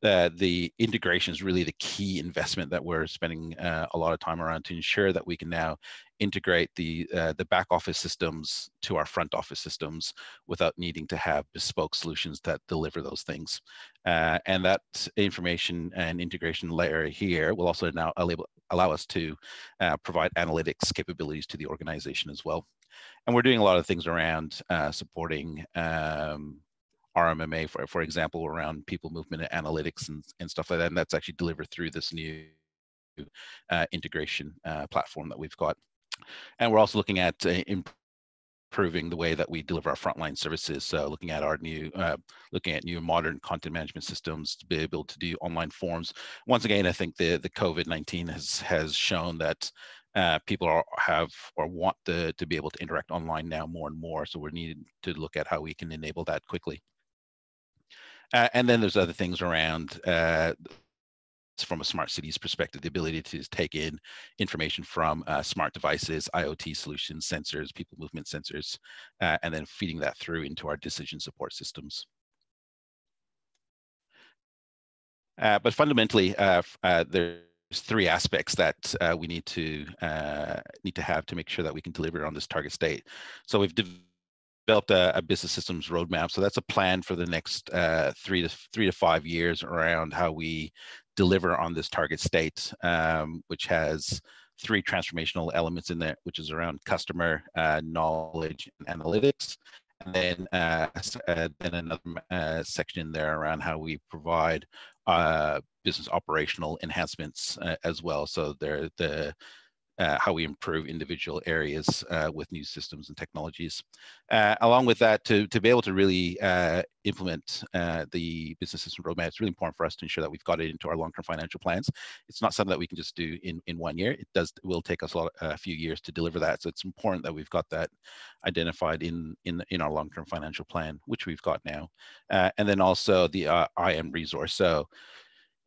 Speaker 8: uh, the integration is really the key investment that we're spending uh, a lot of time around to ensure that we can now integrate the uh, the back office systems to our front office systems without needing to have bespoke solutions that deliver those things. Uh, and that information and integration layer here will also now allow, allow us to uh, provide analytics capabilities to the organization as well. And we're doing a lot of things around uh, supporting um, RMMA, for, for example, around people movement and analytics and, and stuff like that. And that's actually delivered through this new uh, integration uh, platform that we've got. And we're also looking at uh, improving the way that we deliver our frontline services. So looking at our new, uh, looking at new modern content management systems to be able to do online forms. Once again, I think the, the COVID-19 has, has shown that uh, people are, have or want to, to be able to interact online now more and more. So we're needing to look at how we can enable that quickly. Uh, and then there's other things around uh, from a smart cities perspective, the ability to take in information from uh, smart devices, IoT solutions, sensors, people movement sensors, uh, and then feeding that through into our decision support systems. Uh, but fundamentally, uh, there's three aspects that we need to need to have to make sure that we can deliver on this target state. So we've developed a, a, business systems roadmap. So that's a plan for the next uh, three to three to five years around how we deliver on this target state, um, which has three transformational elements in there, which is around customer uh, knowledge and analytics, and then uh, uh, then another uh, section in there around how we provide uh, business operational enhancements uh, as well. So there the uh, how we improve individual areas uh, with new systems and technologies. Uh, along with that, to, to be able to really uh, implement uh, the business system roadmap, it's really important for us to ensure that we've got it into our long-term financial plans. It's not something that we can just do in, in one year. It does will take us a, lot, a few years to deliver that. So it's important that we've got that identified in, in, in our long-term financial plan, which we've got now. And then also the IM resource. So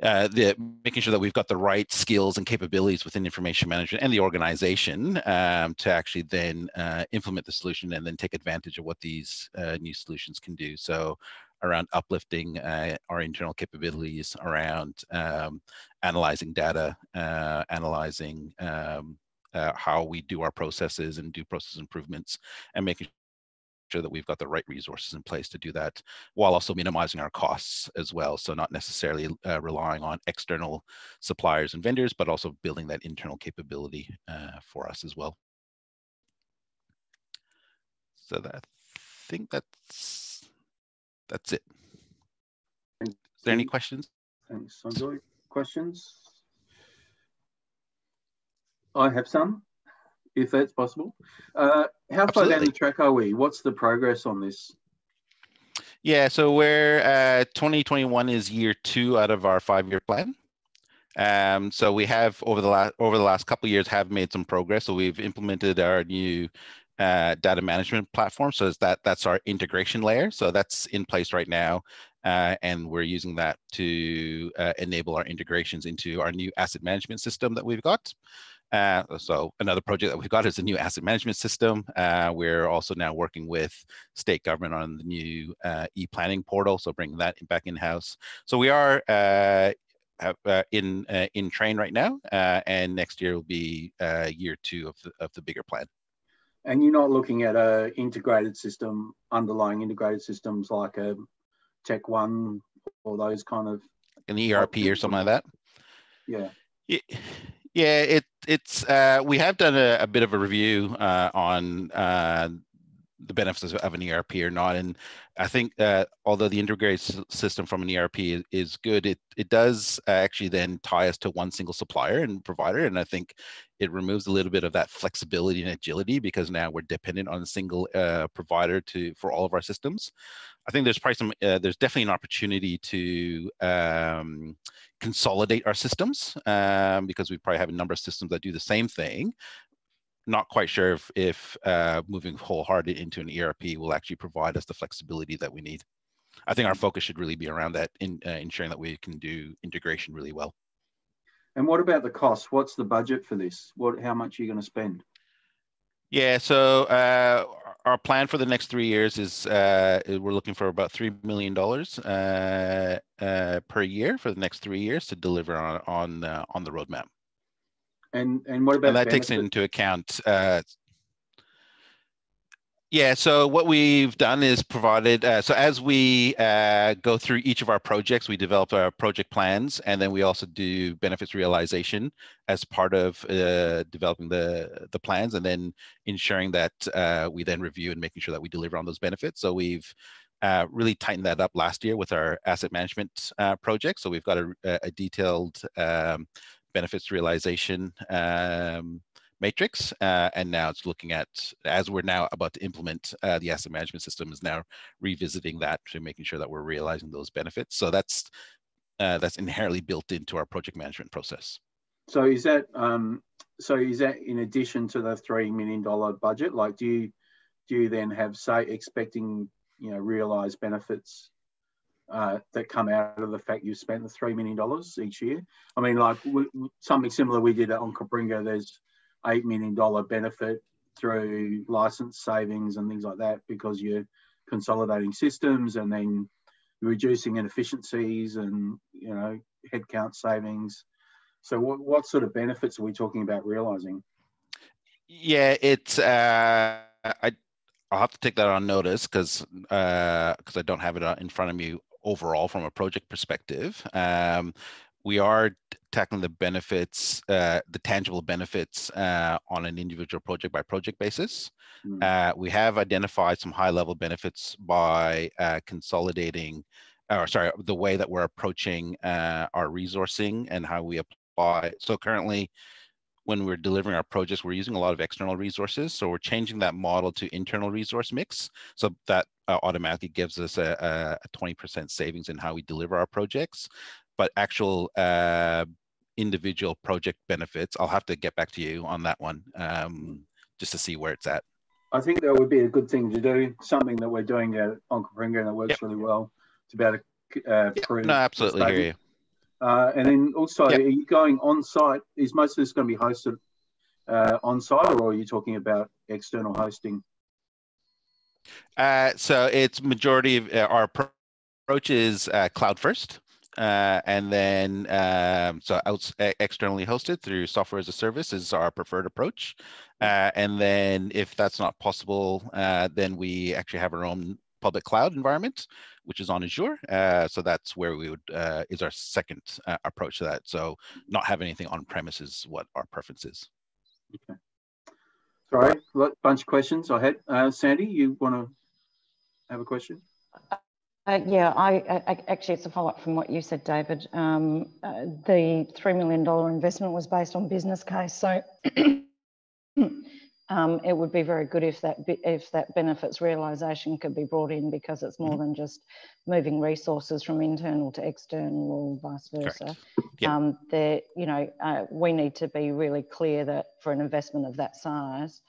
Speaker 8: uh, the making sure that we've got the right skills and capabilities within information management and the organization um, to actually then uh, implement the solution and then take advantage of what these uh, new solutions can do. So around uplifting uh, our internal capabilities, around um, analyzing data, uh, analyzing um, uh, how we do our processes and do process improvements and making sure that we've got the right resources in place to do that while also minimizing our costs as well. So not necessarily uh, relying on external suppliers and vendors, but also building that internal capability uh, for us as well. So that, I think that's, that's it. Is there any questions?
Speaker 1: Thanks, Sanjoy. Questions? I have some if that's possible. Uh, how Absolutely. far down the track are we? What's the progress on this?
Speaker 8: Yeah, so we're uh, 2021 is year two out of our five-year plan. Um, so we have over the last over the last couple years have made some progress. So we've implemented our new uh, data management platform. So that that's our integration layer. So that's in place right now, uh, and we're using that to uh, enable our integrations into our new asset management system that we've got. Uh, so another project that we've got is a new asset management system. Uh, we're also now working with state government on the new uh, e-planning portal, so bringing that back in-house. So we are uh, uh, in uh, in train right now, and next year will be year two of the, of the bigger plan.
Speaker 1: And you're not looking at a integrated system, underlying integrated systems like a Tech One or those kind of
Speaker 8: an ERP or something like that.
Speaker 1: Yeah.
Speaker 8: Yeah, yeah, it it's uh, we have done a, a, bit of a review uh, on uh, the benefits of an ERP or not, and I think uh, although the integrated system from an ERP is, good, it it does actually then tie us to one single supplier and provider, and I think it removes a little bit of that flexibility and agility because now we're dependent on a single uh, provider to for all of our systems. I think there's probably some, uh, there's definitely an opportunity to um, consolidate our systems um, because we probably have a number of systems that do the same thing. Not quite sure if, if uh, moving wholehearted into an ERP will actually provide us the flexibility that we need. I think our focus should really be around that, in uh, ensuring that we can do integration really well.
Speaker 1: And what about the cost? What's the budget for this? What, how much are you going to spend?
Speaker 8: Yeah, so uh, our plan for the next three years is uh, we're looking for about three million dollars uh, uh, per year for the next three years to deliver on on uh, on the roadmap.
Speaker 1: And and what about
Speaker 8: and that takes into account uh, yeah, so what we've done is provided, uh, so as we uh, go through each of our projects, we develop our project plans, and then we also do benefits realization as part of uh, developing the, the plans, and then ensuring that uh, we then review and making sure that we deliver on those benefits. So we've uh, really tightened that up last year with our asset management uh, project. So we've got a, a detailed um, benefits realization um, matrix. Uh, and now it's looking at, as we're now about to implement uh, the asset management system is now revisiting that to making sure that we're realizing those benefits. So that's, uh, that's inherently built into our project management process.
Speaker 1: So is that, um, so is that in addition to the $3 million budget? Like do you, do you then have say expecting, you know, realized benefits uh, that come out of the fact you've spent the $3 million each year. I mean, like something similar we did Onkaparinga, there's $8 million benefit through license savings and things like that because you're consolidating systems and then reducing inefficiencies and you know headcount savings. So what, what sort of benefits are we talking about realizing?
Speaker 8: Yeah it's uh, i i'll have to take that on notice because uh because i don't have it in front of me overall from a project perspective. Um we are tackling the benefits, uh, the tangible benefits uh, on an individual project by project basis. Mm. Uh, we have identified some high level benefits by uh, consolidating, or sorry, the way that we're approaching uh, our resourcing and how we apply. So currently, when we're delivering our projects, we're using a lot of external resources. So we're changing that model to internal resource mix. So that uh, automatically gives us a, a 20% savings in how we deliver our projects. But actual uh, individual project benefits, I'll have to get back to you on that one um, just to see where it's at.
Speaker 1: I think that would be a good thing to do, something that we're doing at Onkaparinga and that works yep. really well to be able to uh, prove.
Speaker 8: No, absolutely hear you.
Speaker 1: Uh, and then also, yep. are you going on site? Is most of this going to be hosted uh, on site, or are you talking about external hosting?
Speaker 8: Uh, so it's majority of uh, our approach is uh, cloud first. Uh, and then, um, so out, externally hosted through software as a service is our preferred approach. and then if that's not possible, then we actually have our own public cloud environment, which is on Azure. Uh, so that's where we would uh, is our second uh, approach to that. So not have anything on premise is what our preference is.
Speaker 1: Okay. Sorry, a bunch of questions I had. Uh, Sandy, you want to have a question?
Speaker 5: Uh, yeah, I, I, actually it's a follow up from what you said, David. Um, uh, the three million dollar investment was based on business case, so um, it would be very good if that if that benefits realisation could be brought in because it's more mm-hmm. than just moving resources from internal to external or vice versa. Yep. Um, there, you know, uh, we need to be really clear that for an investment of that size,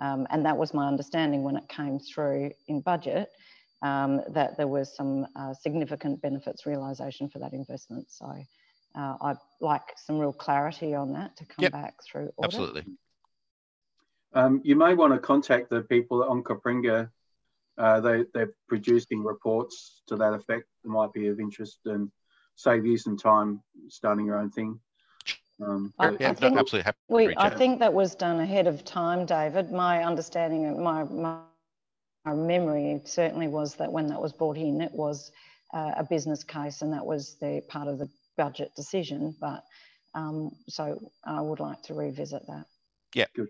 Speaker 5: um, and that was my understanding when it came through in budget, um, that there was some uh, significant benefits realisation for that investment. So. Uh, I'd like some real clarity on that to come yep. back through audit.
Speaker 8: Absolutely.
Speaker 1: Um, you may want to contact the people at Onkaparinga. Uh, they, they're producing reports to that effect that might be of interest and save you some time starting your own thing.
Speaker 5: Um, I, yeah, I think, absolutely. We, I think that was done ahead of time, David. My understanding my, my, my memory certainly was that when that was brought in, it was uh, a business case and that was the part of the budget decision. But um, so I would like to revisit that.
Speaker 8: Yeah.
Speaker 1: Good.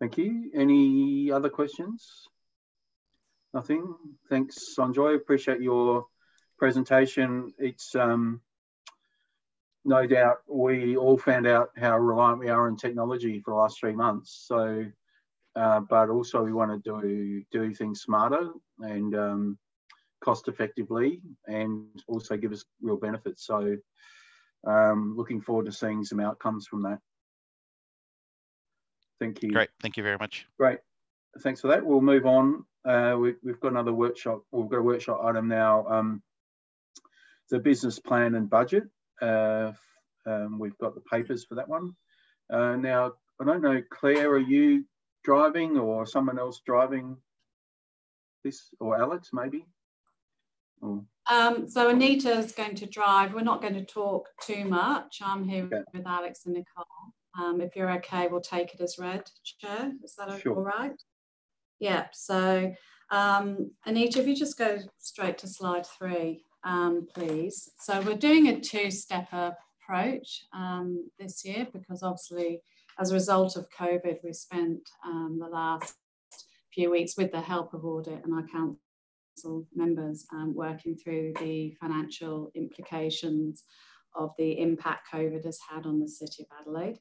Speaker 1: Thank you. Any other questions? Nothing. Thanks, Sanjoy. Appreciate your presentation. It's um, no doubt we all found out how reliant we are on technology for the last three months. So, uh, but also we want to do do things smarter and um, cost effectively, and also give us real benefits. So, um, looking forward to seeing some outcomes from that. Thank you.
Speaker 8: Great. Thank you very much.
Speaker 1: Great. Thanks for that. We'll move on. Uh, we, have got another workshop. We've got a workshop item now. Um, the business plan and budget. Uh, um, we've got the papers for that one. Uh, now, I don't know, Claire, are you driving or someone else driving this, or Alex maybe?
Speaker 9: Um, so Anita is going to drive. We're not going to talk too much. I'm here okay. with Alex and Nicole. Um, if you're okay, we'll take it as read, Chair. Is that sure. all right? Yeah, so um, Anita, if you just go straight to slide three, um, please. So we're doing a two-step approach um, this year because obviously as a result of COVID, we spent um, the last few weeks with the help of audit and our council members um, working through the financial implications of the impact COVID has had on the City of Adelaide.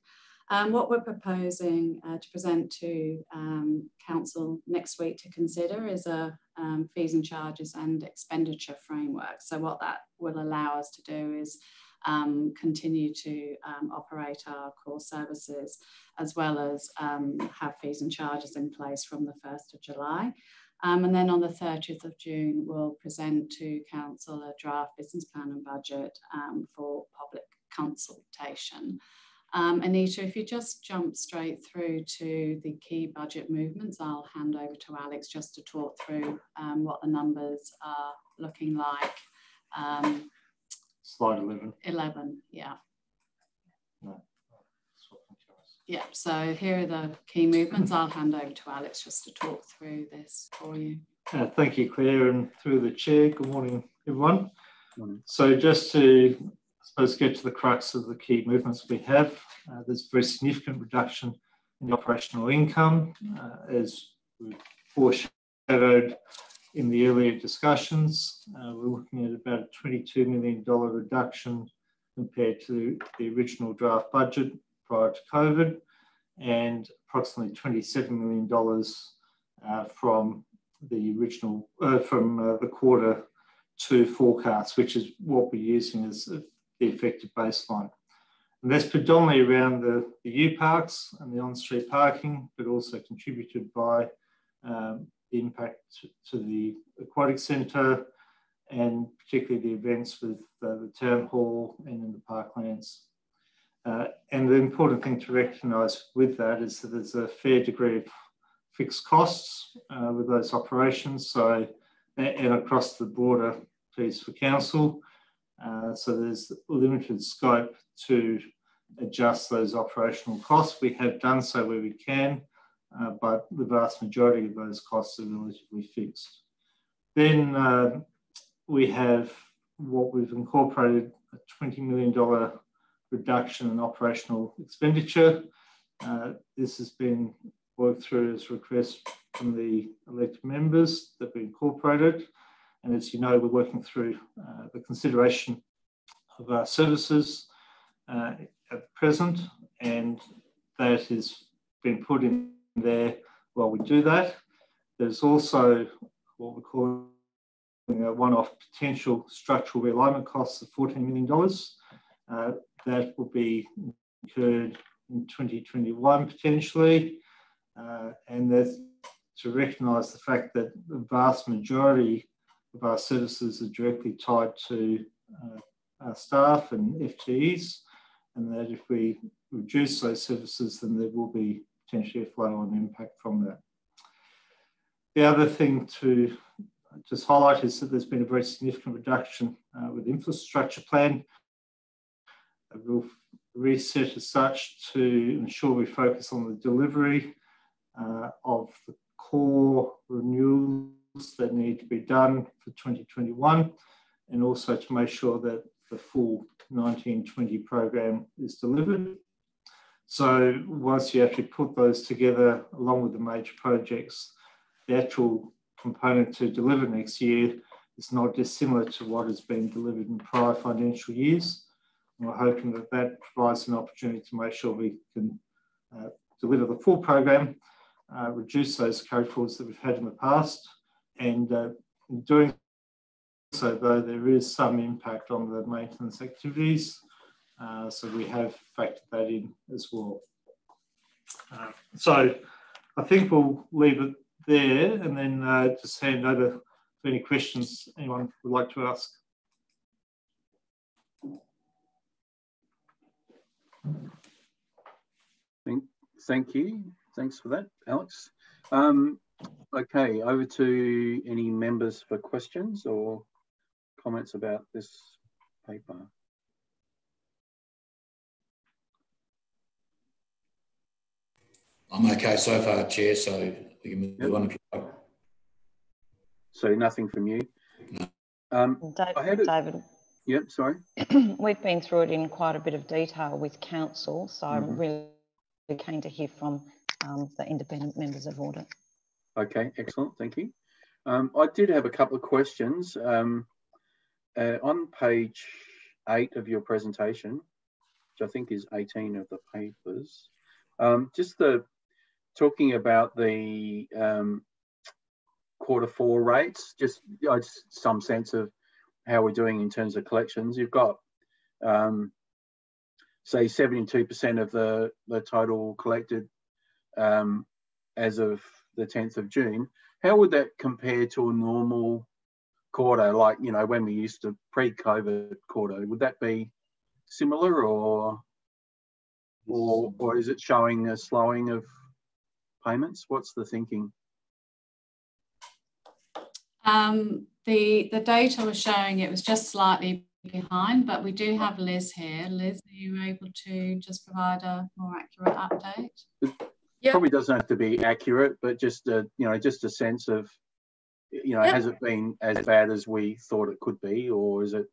Speaker 9: Um, what we're proposing uh, to present to um, Council next week to consider is a um, fees and charges and expenditure framework. So what that will allow us to do is um, continue to um, operate our core services as well as um, have fees and charges in place from the 1st of July. Um, and then on the 30th of June, we'll present to Council a draft business plan and budget um, for public consultation. Um, Anita, if you just jump straight through to the key budget movements, I'll hand over to Alex just to talk through um, what the numbers are looking like. Um,
Speaker 10: Slide 11.
Speaker 9: 11, yeah. No. Yeah, so here are the key movements. I'll hand over to Alex just to talk through this for you.
Speaker 10: Uh, thank you, Claire, and through the chair. Good morning, everyone. So just to, I suppose, get to the crux of the key movements we have, uh, there's a very significant reduction in the operational income, uh, as we foreshadowed in the earlier discussions. Uh, we're looking at about a $22 million reduction compared to the original draft budget prior to COVID, and approximately $27 million uh, from the original, uh, from uh, the quarter two forecast, which is what we're using as the effective baseline. And that's predominantly around the, the U parks and the on-street parking, but also contributed by um, impact to, the aquatic centre and particularly the events with uh, the town hall and in the parklands. Uh, and the important thing to recognise with that is that there's a fair degree of fixed costs uh, with those operations. So, and across the border piece for council. Uh, so there's limited scope to adjust those operational costs. We have done so where we can, uh, but the vast majority of those costs are relatively fixed. Then uh, we have what we've incorporated a $20 million reduction in operational expenditure. Uh, this has been worked through as request from the elected members that we incorporated. And as you know, we're working through uh, the consideration of our services uh, at present, and that has been put in there while we do that. There's also what we're calling a one-off potential structural realignment costs of $14 million. Uh, that will be incurred in 2021 potentially. Uh, and that's to recognise the fact that the vast majority of our services are directly tied to uh, our staff and FTEs, and that if we reduce those services, then there will be potentially a flow on impact from that. The other thing to just highlight is that there's been a very significant reduction uh, with infrastructure plan. A real reset as such to ensure we focus on the delivery uh, of the core renewals that need to be done for 2021 and also to make sure that the full 1920 program is delivered. So once you actually put those together along with the major projects, the actual component to deliver next year is not dissimilar to what has been delivered in prior financial years. And we're hoping that that provides an opportunity to make sure we can uh, deliver the full program, uh, reduce those carry forwards that we've had in the past, and uh, in doing so, though, there is some impact on the maintenance activities. Uh, so we have factored that in as well. Uh, so I think we'll leave it there and then uh, just hand over for any questions anyone would like to ask.
Speaker 1: Thank, thank you. Thanks for that, Alex. Um, Okay, over to any members for questions or comments about this paper.
Speaker 2: I'm okay so far, Chair, so we can move yep. on if you like.
Speaker 1: So nothing from you?
Speaker 5: No. Um, David, David.
Speaker 1: Yep, sorry.
Speaker 5: We've been through it in quite a bit of detail with council, so mm -hmm. I'm mm-hmm. really keen to hear from um, the independent members of audit.
Speaker 1: Okay, excellent. Thank you. Um, I did have a couple of questions. Um, uh, on page eight of your presentation, which I think is 18 of the papers, um, just the talking about the um, quarter four rates, just, just, some sense of how we're doing in terms of collections. You've got, um, say, 72% of the, the total collected um, as of the 10th of June, how would that compare to a normal quarter, like, you know, when we used to pre-COVID quarter? Would that be similar or, or, or is it showing a slowing of payments? What's the thinking?
Speaker 9: Um, the, the data was showing it was just slightly behind, but we do have Liz here. Liz, are you able to just provide a more accurate update?
Speaker 1: Yep. Probably doesn't have to be accurate, but just a you know just a sense of you know yep. has it been as bad as we thought it could be, or is it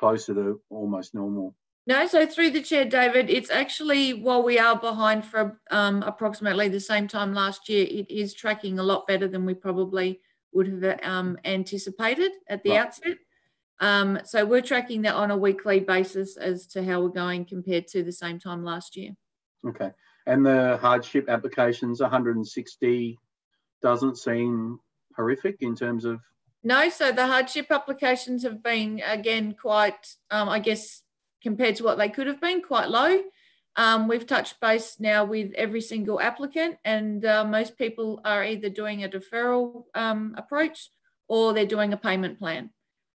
Speaker 1: closer to almost normal.
Speaker 11: No, so through the chair, David, it's actually while we are behind for um, approximately the same time last year, it is tracking a lot better than we probably would have um, anticipated at the right. outset. Um, so we're tracking that on a weekly basis as to how we're going compared to the same time last year.
Speaker 1: Okay. And the hardship applications, 160, doesn't seem horrific in terms of.
Speaker 11: No, so the hardship applications have been, again, quite, um, I guess, compared to what they could have been, quite low. Um, we've touched base now with every single applicant, and uh, most people are either doing a deferral um, approach or they're doing a payment plan.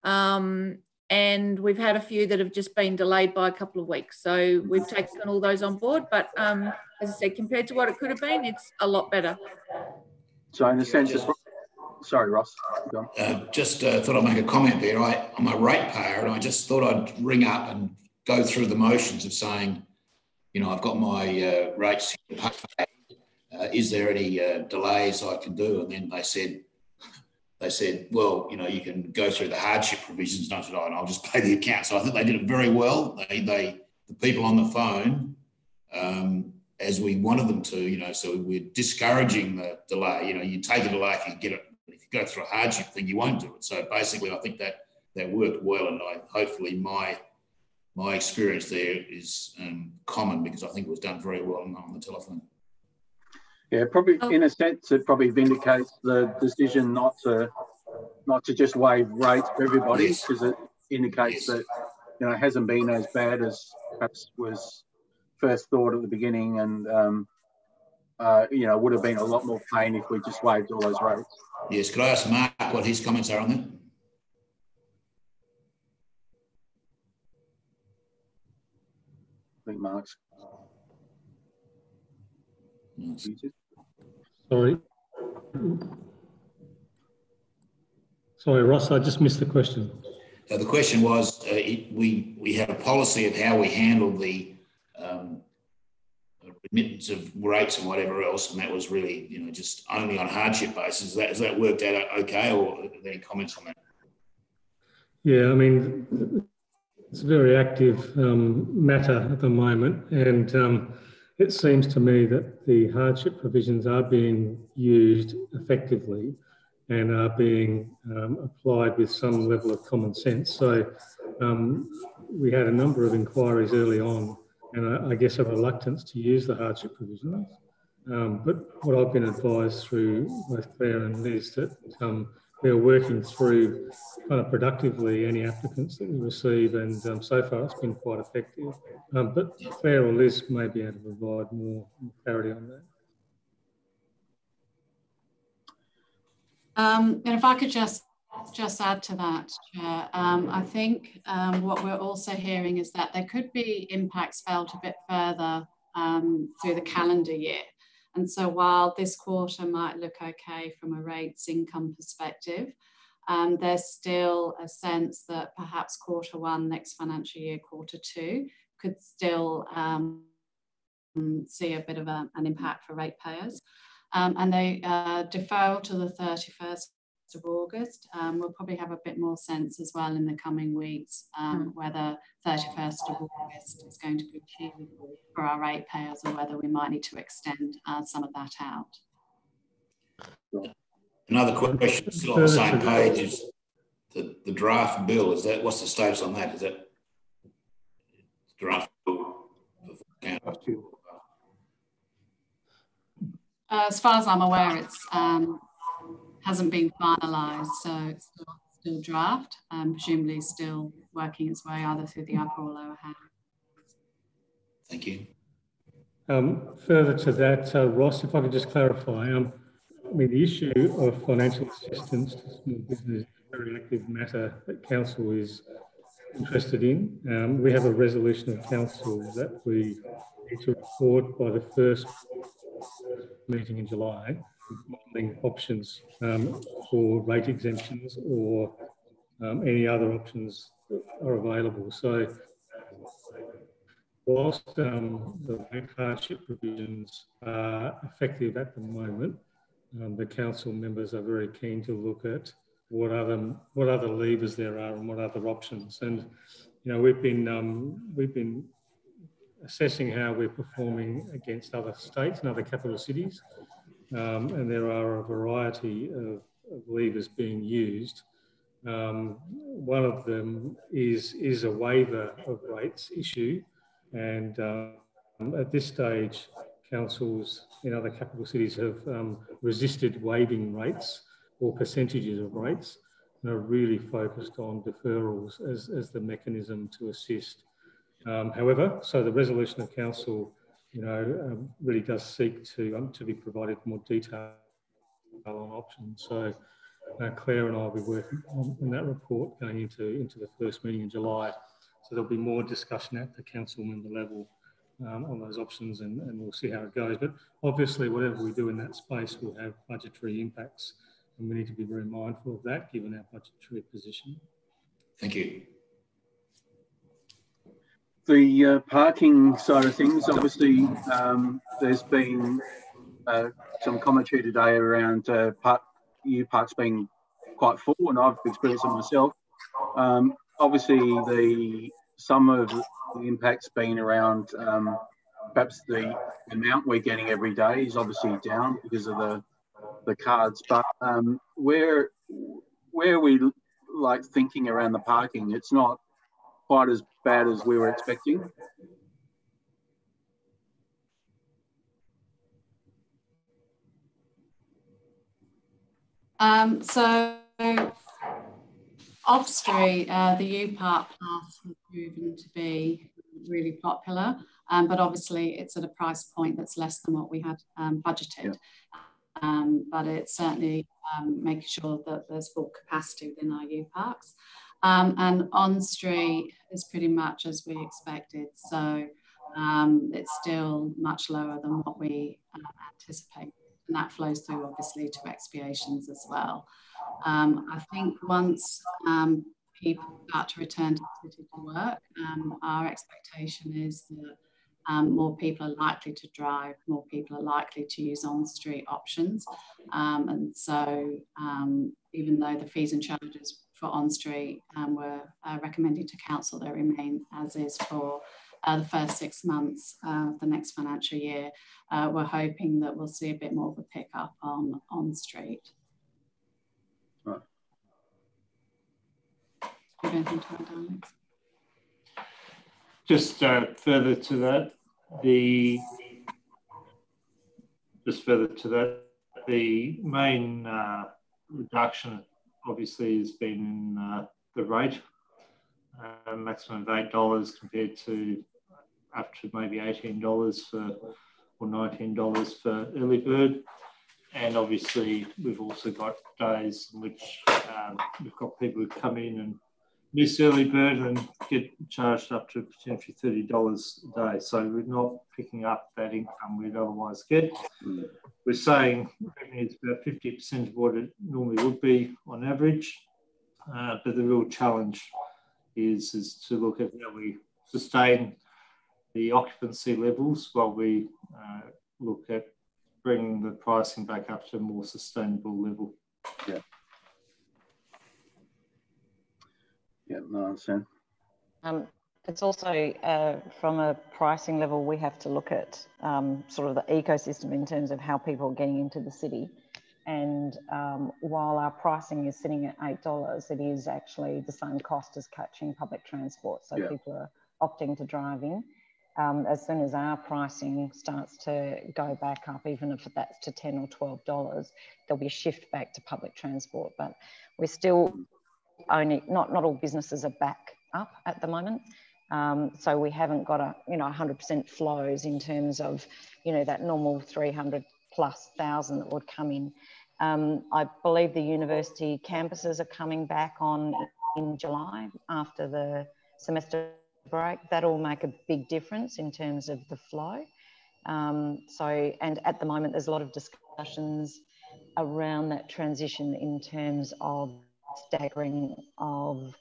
Speaker 11: Um, and we've had a few that have just been delayed by a couple of weeks. So we've taken all those on board. But um, as I said, compared to what it could have been, it's a lot better.
Speaker 1: So in a sense, just, sorry, Ross.
Speaker 2: Uh, just uh, thought I'd make a comment there. I, I'm a ratepayer, and I just thought I'd ring up and go through the motions of saying, you know, I've got my uh, rates. Uh, is there any uh, delays I can do? And then they said, they said, well, you know, you can go through the hardship provisions. And I said, oh, and I'll just pay the account. So I think they did it very well. They, they the people on the phone, um, as we wanted them to, you know, so we're discouraging the delay. You know, you take a delay if you get it. If you go through a hardship thing, you won't do it. So basically, I think that that worked well, and I hopefully my my experience there is um, common because I think it was done very well on the telephone.
Speaker 1: Yeah, probably oh. in a sense, it probably vindicates the decision not to not to just waive rates for everybody because yes. it indicates yes. that you know it hasn't been as bad as perhaps was first thought at the beginning, and um, uh, you know would have been a lot more pain if we just waived all those rates.
Speaker 2: Yes, could I ask Mark what his comments are on that?
Speaker 1: Think Mark's.
Speaker 6: Sorry. Sorry, Ross, I just missed the question.
Speaker 2: Uh, the question was, uh, it, we we have a policy of how we handle the um, remittance of rates and whatever else, and that was really, you know, just only on hardship basis. Has that, has that worked out okay, or any comments on that?
Speaker 6: Yeah, I mean, it's a very active um, matter at the moment, and um, it seems to me that the hardship provisions are being used effectively and are being um, applied with some level of common sense. So um, we had a number of inquiries early on, and I, I guess a reluctance to use the hardship provisions. Um, but what I've been advised through both Claire and Liz that um, we are working through kind of productively any applicants that we receive, and um, so far it's been quite effective. Um, but Claire or Liz may be able to provide more, clarity on that.
Speaker 9: Um, and if I could just just add to that, Chair, um, I think um, what we're also hearing is that there could be impacts felt a bit further um, through the calendar year. And so while this quarter might look okay from a rates income perspective, um, there's still a sense that perhaps quarter one next financial year, quarter two, could still um, see a bit of a, an impact for ratepayers. Um, and the uh, deferral to the 31st of August. Um, we'll probably have a bit more sense as well in the coming weeks um, mm. whether 31st of August is going to be achievable for our ratepayers or whether we might need to extend uh, some of that out.
Speaker 2: Another question still on the same page is the, the draft bill. Is that what's the status on that? Is that draft bill?
Speaker 9: Uh, as far as I'm aware, it's um, hasn't been finalised, so it's still, still draft, um, presumably still working its way either through the upper or lower house.
Speaker 2: Thank you.
Speaker 6: Um, further to that, uh, Ross, if I could just clarify, um, I mean, the issue of financial assistance to small business is a very active matter that Council is interested in. Um, we have a resolution of Council that we need to report by the first meeting in July modelling options um, for rate exemptions or um, any other options that are available. So whilst um, the rate hardship provisions are effective at the moment, um, the council members are very keen to look at what other what other levers there are and what other options. And you know, we've been um, we've been assessing how we're performing against other states and other capital cities, um, and there are a variety of, of levers being used. Um, one of them is is a waiver of rates issue, and um, at this stage, councils in other capital cities have um, resisted waiving rates or percentages of rates and are really focused on deferrals as, as the mechanism to assist. Um, however, so the resolution of council, you know, um, really does seek to, um, to be provided more detail on options. So uh, Claire and I will be working on, that report going into, into the first meeting in July. So there'll be more discussion at the council member level um, on those options and, and we'll see how it goes. But obviously, whatever we do in that space will have budgetary impacts, and we need to be very mindful of that given our budgetary position.
Speaker 2: Thank you.
Speaker 1: The uh, parking side of things, obviously, um, there's been uh, some commentary today around uh, park, UParks being quite full, and I've experienced it myself. Um, obviously, the some of the impact's been around um, perhaps the amount we're getting every day is obviously down because of the the cards, but um, where where we like thinking around the parking, it's not quite as bad as we were expecting.
Speaker 9: Um, so off street, uh, the UPark Pass has proven to be really popular, um, but obviously it's at a price point that's less than what we had um, budgeted. Yeah. Um, but it's certainly um, making sure that there's full capacity within our UParks. Um, and on street is pretty much as we expected. So um, it's still much lower than what we uh, anticipated. And that flows through obviously to expiations as well. Um, I think once um, people start to return to the city to work, um, our expectation is that more people are likely to drive, more people are likely to use on-street options. Um, and so even though the fees and charges for on-street and were uh, recommended to council, they remain as is for uh, the first six months of the next financial year. Uh, we're hoping that we'll see a bit more of a pickup on on-street.
Speaker 10: anything to add, Alex? Just uh, further to that, the just further to that, the main uh, reduction obviously has been in uh, the rate, uh, maximum of eight dollars compared to up to maybe eighteen dollars for or nineteen dollars for early bird, and obviously we've also got days in which um, we've got people who come in and miss early bird and get charged up to potentially thirty dollars a day. So we're not picking up that income we'd otherwise get. Mm. We're saying it's about fifty percent of what it normally would be on average. Uh, but the real challenge is is to look at how we sustain the occupancy levels while we uh, look at bringing the pricing back up to a more sustainable level.
Speaker 1: Yeah. Yeah, no, I understand.
Speaker 5: Um, it's also uh, from a pricing level, we have to look at um, sort of the ecosystem in terms of how people are getting into the city. And um, while our pricing is sitting at $8, it is actually the same cost as catching public transport. So yeah. people are opting to drive in. Um, as soon as our pricing starts to go back up, even if that's to 10 or $12, there'll be a shift back to public transport. But we're still only not not all businesses are back up at the moment. Um, so we haven't got a you know 100% flows in terms of you know that normal 300 plus thousand that would come in. Um, I believe the university campuses are coming back on in July after the semester break. That'll make a big difference in terms of the flow. Um, so, and at the moment, there's a lot of discussions around that transition in terms of staggering of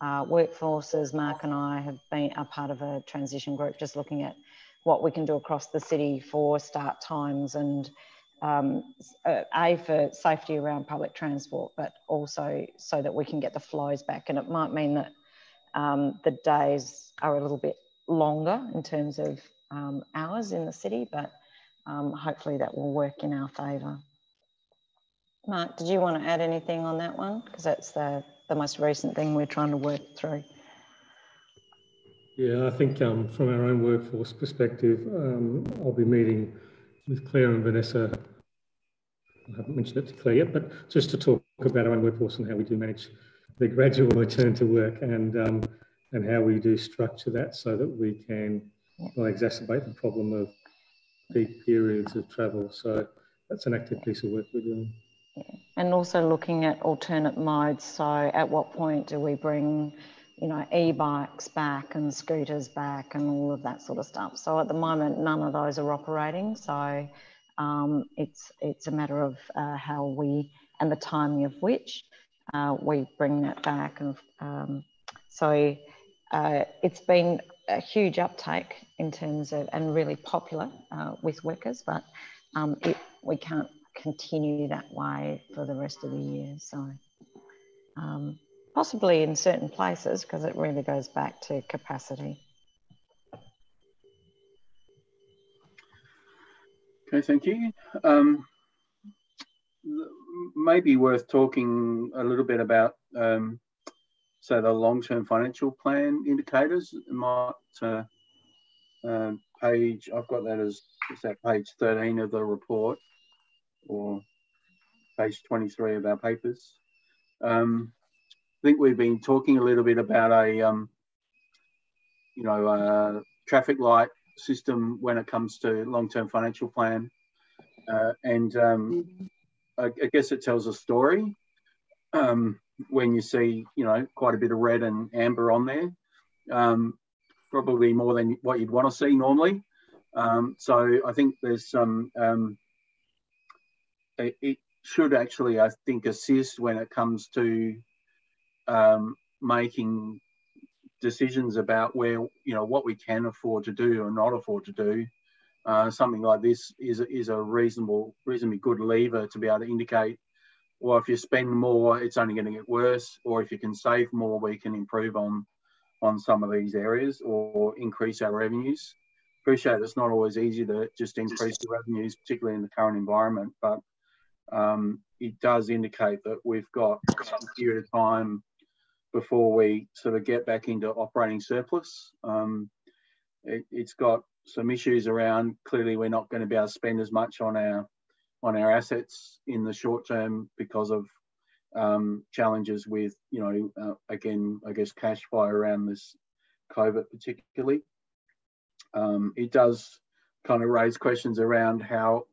Speaker 5: uh, workforces. Mark and I have been a part of a transition group just looking at what we can do across the city for start times and um, uh, A, for safety around public transport, but also so that we can get the flows back. And it might mean that um, the days are a little bit longer in terms of um, hours in the city, but um, hopefully that will work in our favour. Mark, did you want to add anything on that one? Because that's the, the most recent thing we're trying to work through.
Speaker 6: Yeah, I think um, from our own workforce perspective, um, I'll be meeting with Claire and Vanessa. I haven't mentioned it to Claire yet, but just to talk about our own workforce and how we do manage the gradual return to work and um, and how we do structure that so that we can not exacerbate the problem of peak periods of travel. So that's an active piece of work we're doing.
Speaker 5: And also looking at alternate modes. So at what point do we bring, you know, e-bikes back and scooters back and all of that sort of stuff. So at the moment, none of those are operating. So um, it's it's a matter of uh, how we and the timing of which uh, we bring that back. And um, so uh, it's been a huge uptake in terms of and really popular uh, with workers, but um, it, we can't continue that way for the rest of the year. So um, possibly in certain places because it really goes back to capacity.
Speaker 1: Okay, thank you. Um, maybe worth talking a little bit about, um, so the long-term financial plan indicators. Might uh, uh, page I've got that as is that page 13 of the report or page 23 of our papers. Um, I think we've been talking a little bit about a, um, you know, a traffic light system when it comes to long-term financial plan. Uh, and um, I, I, guess it tells a story um, when you see, you know, quite a bit of red and amber on there. Um, probably more than what you'd want to see normally. Um, so I think there's some it, it, should actually, I think, assist when it comes to um, making decisions about where you know what we can afford to do or not afford to do. Uh, something like this is is a reasonable, reasonably good lever to be able to indicate. Well, if you spend more, it's only going to get worse, or if you can save more, we can improve on on some of these areas or increase our revenues. Appreciate it's not always easy to just increase the revenues, particularly in the current environment, but um, it does indicate that we've got some period of time before we sort of get back into operating surplus. Um, it, has got some issues around. Clearly, we're not going to be able to spend as much on our on our assets in the short term because of um, challenges with, you know, uh, again, I guess cash flow around this COVID particularly. Um, it does kind of raise questions around how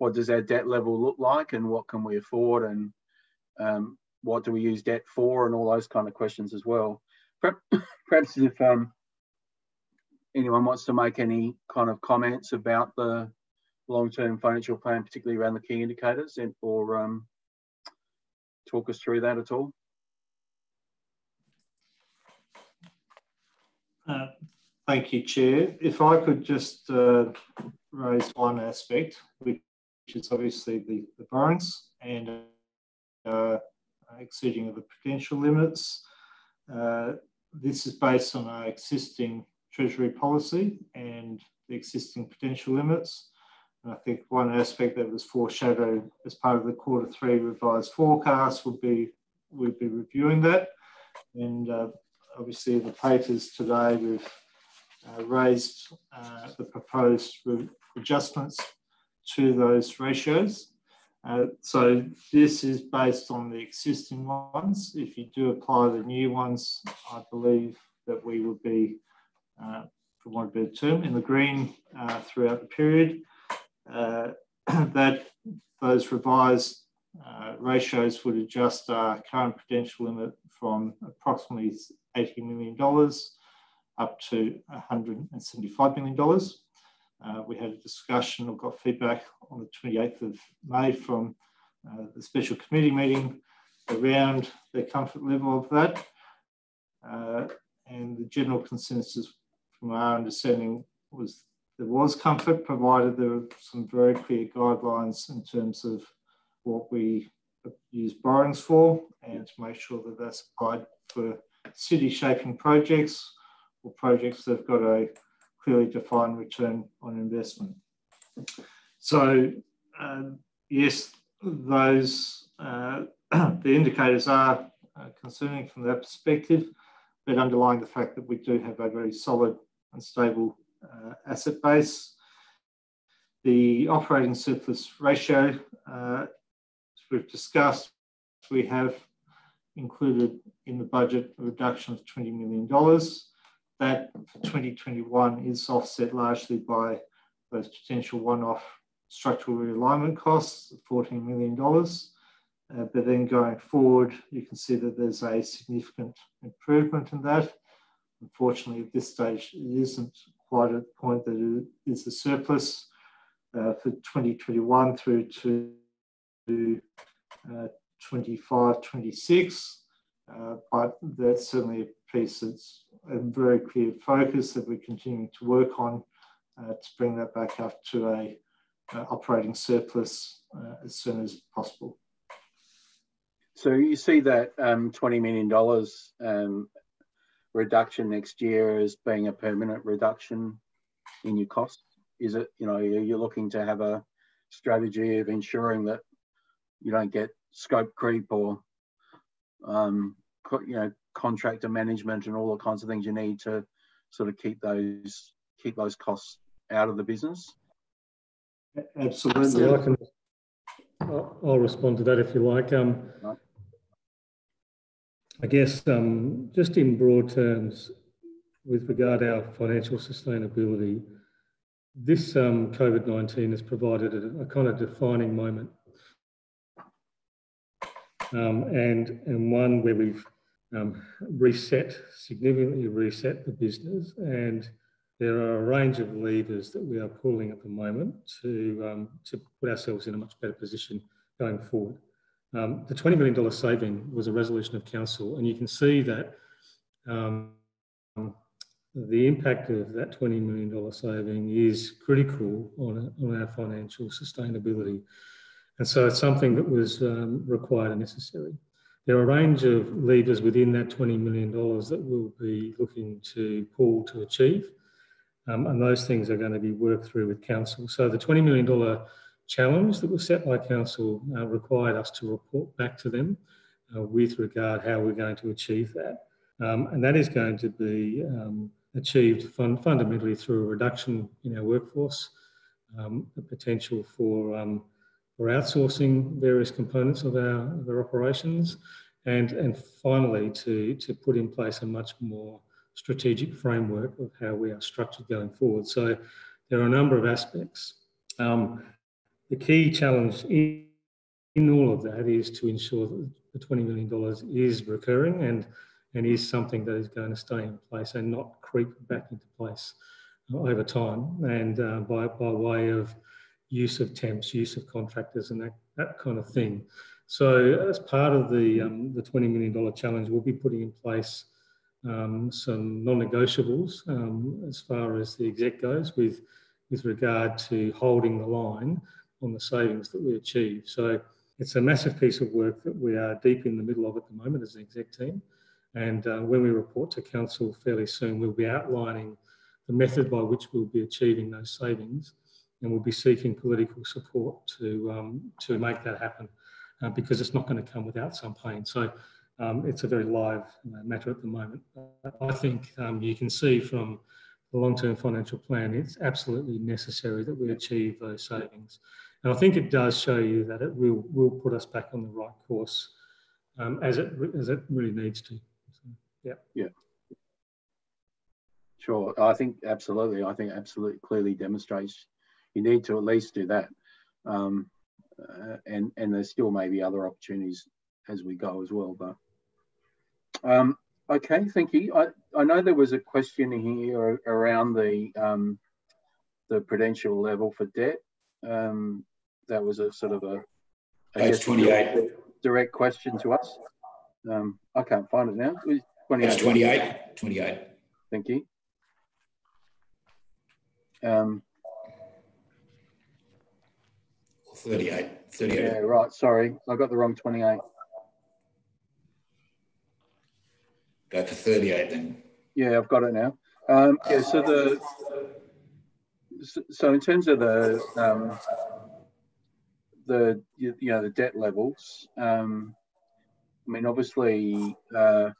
Speaker 1: what does our debt level look like and what can we afford and um, what do we use debt for and all those kind of questions as well. Perhaps if um, anyone wants to make any kind of comments about the long-term financial plan, particularly around the key indicators and or um, talk us through that at all?
Speaker 10: Uh, thank you, Chair. If I could just uh, raise one aspect, which which is obviously the, the and uh, exceeding of the prudential limits. Uh, this is based on our existing Treasury policy and the existing prudential limits. And I think one aspect that was foreshadowed as part of the quarter three revised forecast would be we'd be reviewing that. And uh, obviously the papers today we've uh, raised uh, the proposed adjustments to those ratios. Uh, so this is based on the existing ones. If you do apply the new ones, I believe that we would be, uh, for want a better term, in the green uh, throughout the period. Uh, that those revised uh, ratios would adjust our current prudential limit from approximately $80 million up to $175 million. Uh, we had a discussion or got feedback on the 28th of May from uh, the special committee meeting around the comfort level of that. Uh, and the general consensus from our understanding was there was comfort provided there were some very clear guidelines in terms of what we use borrowings for and to make sure that that's applied for city shaping projects or projects that have got a clearly defined return on investment. So um, yes, those uh, the indicators are uh, concerning from that perspective, but underlying the fact that we do have a very solid and stable uh, asset base. The operating surplus ratio, uh, as we've discussed, we have included in the budget a reduction of $20 million. That for 2021 is offset largely by those potential one-off structural realignment costs of $14 million. Uh, but then going forward, you can see that there's a significant improvement in that. Unfortunately, at this stage, it isn't quite at the point that it is a surplus uh, for 2021 through to uh, 25, 26. Uh, but that's certainly a piece that's a very clear focus that we're continuing to work on uh, to bring that back up to a uh, operating surplus uh, as soon as possible.
Speaker 1: So you see that um, $20 million um, reduction next year as being a permanent reduction in your costs? Is it, you know, you're looking to have a strategy of ensuring that you don't get scope creep or, um, you know, contractor management and all the kinds of things you need to sort of keep those keep those costs out of the business?
Speaker 10: Absolutely.
Speaker 6: Yeah, I can, I'll respond to that if you like. Um, right. I guess um, just in broad terms, with regard to our financial sustainability, this um, COVID-19 has provided a, a, kind of defining moment um, and, and one where we've um, reset, significantly reset the business and there are a range of levers that we are pulling at the moment to, um, to put ourselves in a much better position going forward. Um, the $20 million saving was a resolution of council, and you can see that um, the impact of that $20 million saving is critical on, on our financial sustainability. And so it's something that was um, required and necessary. There are a range of levers within that $20 million that we'll be looking to pull to achieve. Um, and those things are going to be worked through with council. So the $20 million challenge that was set by council uh, required us to report back to them uh, with regard how we're going to achieve that. Um, and that is going to be um, achieved fun fundamentally through a reduction in our workforce, um, the potential for, for outsourcing various components of our, of our operations, and, and finally to, to put in place a much more strategic framework of how we are structured going forward. So there are a number of aspects. Um, the key challenge in, in all of that is to ensure that the $20 million is recurring and, and is something that is going to stay in place and not creep back into place over time and uh, by, by way of use of temps, use of contractors and that, that kind of thing. So as part of the, um, the $20 million challenge, we'll be putting in place um, some non-negotiables um, as far as the exec goes with, with regard to holding the line on the savings that we achieve. So it's a massive piece of work that we are deep in the middle of at the moment as an exec team. And uh, when we report to council fairly soon, we'll be outlining the method by which we'll be achieving those savings, and we'll be seeking political support to um, to make that happen, uh, because it's not going to come without some pain. So um, it's a very live uh, matter at the moment. I think um, you can see from the long-term financial plan, it's absolutely necessary that we achieve those savings. And I think it does show you that it will, will put us back on the right course um, as, it, as it really needs to. So, yeah.
Speaker 1: Yeah. Sure. I think absolutely. I think absolutely clearly demonstrates you need to at least do that. Um, uh, and, and there still may be other opportunities as we go as well. But um, okay, thank you. I, I know there was a question here around the um, the prudential level for debt. Um, that was a sort of a
Speaker 2: page 28
Speaker 1: direct question to us. Um, I can't find it now.
Speaker 2: 28. Page 28. 28.
Speaker 1: Thank you. Um,
Speaker 2: 38. 38.
Speaker 1: Yeah, right. Sorry, I got the wrong 28.
Speaker 2: Go for 38 then.
Speaker 1: Yeah, I've got it now. Um, yeah, so the so in terms of the um, the you know the debt levels, um, I mean obviously uh,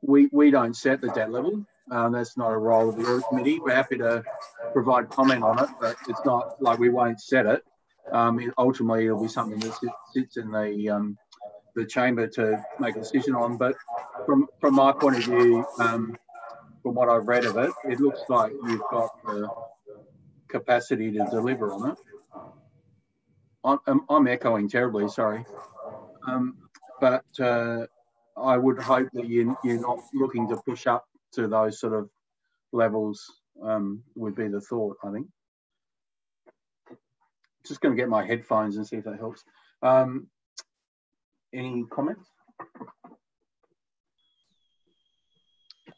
Speaker 1: we we don't set the debt level. Um, that's not a role of the audit committee. We're happy to provide comment on it, but it's not like we won't set it. Um, ultimately, it'll be something that sits in the um, the chamber to make a decision on. But from from my point of view, um, from what I've read of it, it looks like you've got the capacity to deliver on it. I'm, I'm echoing terribly, sorry. Um, but uh, I would hope that you, you're not looking to push up to those sort of levels um, would be the thought, I think. Just going to get my headphones and see if that helps. Um, any comments?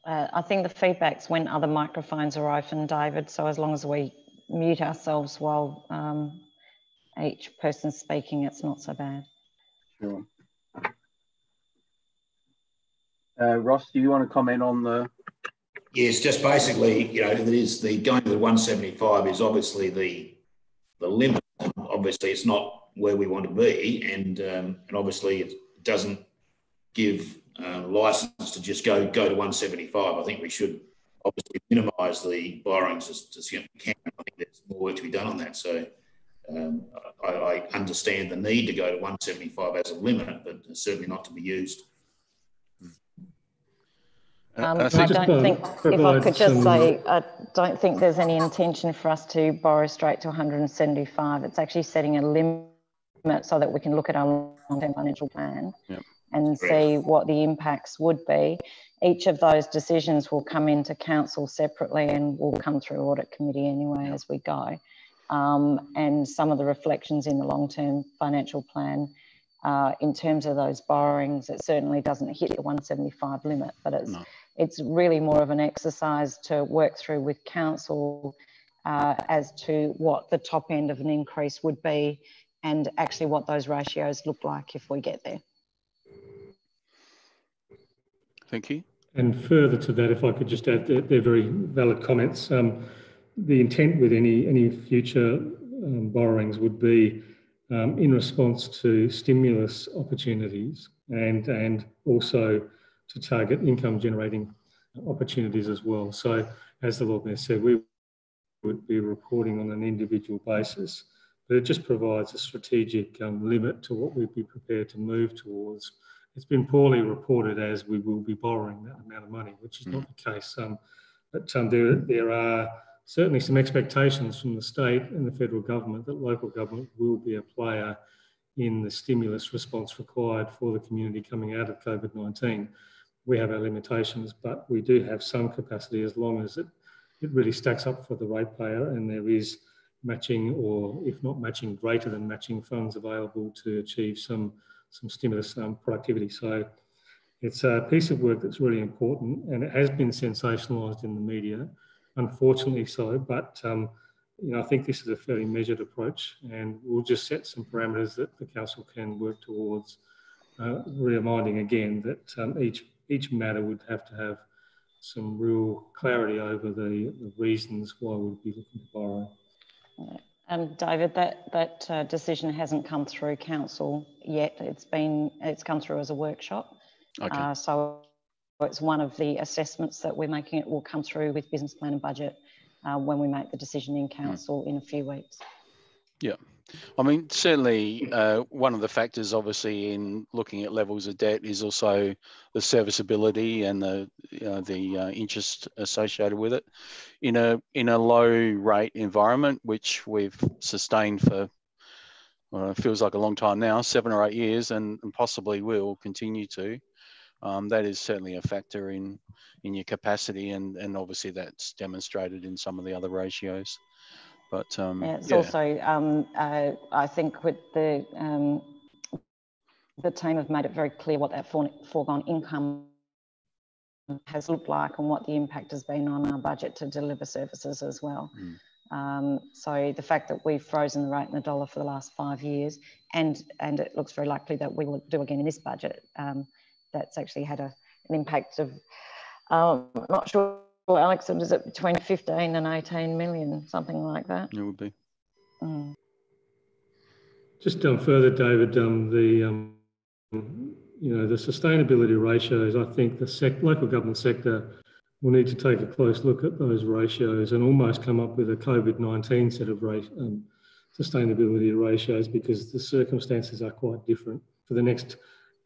Speaker 5: Uh, I think the feedback's when other microphones are open, David. So as long as we mute ourselves while um, each person's speaking, it's not so bad.
Speaker 1: Sure. Uh, Ross, do you want to comment on the?
Speaker 2: Yes, just basically, you know, it is the going to the 175 is obviously the the limit. Obviously, it's not where we want to be, and um, and obviously it doesn't give uh, license to just go go to 175. I think we should obviously minimise the borrowings as, as we can. I think there's more work to be done on that. So um, I, I, understand the need to go to 175 as a limit, but certainly not to be used.
Speaker 5: Um, I, I don't think, if I could just say, I don't think there's any intention for us to borrow straight to 175. It's actually setting a limit so that we can look at our long-term financial plan yep. and see what the impacts would be. Each of those decisions will come into council separately and will come through audit committee anyway as we go. Um, and some of the reflections in the long-term financial plan uh, in terms of those borrowings, it certainly doesn't hit the 175 limit, but it's no. It's really more of an exercise to work through with council uh, as to what the top end of an increase would be and actually what those ratios look like if we get there.
Speaker 8: Thank you.
Speaker 6: And further to that, if I could just add, they're, they're very valid comments. Um, the intent with any any future um, borrowings would be um, in response to stimulus opportunities and and also to target income generating opportunities as well. So as the Lord Mayor said, we would be reporting on an individual basis but it just provides a strategic um, limit to what we'd be prepared to move towards. It's been poorly reported as we will be borrowing that amount of money, which is mm. not the case. Um, but um, there, there are certainly some expectations from the state and the federal government that local government will be a player in the stimulus response required for the community coming out of COVID 19. We have our limitations, but we do have some capacity as long as it, it really stacks up for the ratepayer and there is matching or if not matching greater than matching funds available to achieve some some stimulus um, productivity. So it's a piece of work that's really important and it has been sensationalized in the media unfortunately so but um, you know I think this is a fairly measured approach and we'll just set some parameters that the council can work towards uh, reminding again that um, each each matter would have to have some real clarity over the, the reasons why we'd be looking to borrow.
Speaker 5: Um, David, that that uh, decision hasn't come through council yet. It's been it's come through as a workshop. Okay. Uh, so it's one of the assessments that we're making. It will come through with business plan and budget uh, when we make the decision in council mm. in a few weeks.
Speaker 1: Yeah. I mean, certainly uh, one of the factors, obviously, in looking at levels of debt is also the serviceability and the the uh, interest associated with it. In a in a low rate environment, which we've sustained for well, it feels like a long time now, seven or eight years, and, and possibly will continue to. Um, that is certainly a factor in in your capacity, and and obviously that's demonstrated in some of the other ratios. But um,
Speaker 5: yeah, it's yeah. also, um, uh, I think, with the um, the team have made it very clear what that foregone income has looked like and what the impact has been on our budget to deliver services as well. Mm. Um, so the fact that we've frozen the rate in the dollar for the last five years, and and it looks very likely that we will do again in this budget, um, that's actually had a, an impact of, um, I'm not sure, Alex, is it between 15 and 18 million, something like that?
Speaker 12: It would be. Mm.
Speaker 6: Just um, further, David, um, the um, you know the sustainability ratios. I think the sec- local government sector will need to take a close look at those ratios and almost come up with a COVID nineteen set of rate, um, sustainability ratios because the circumstances are quite different for the next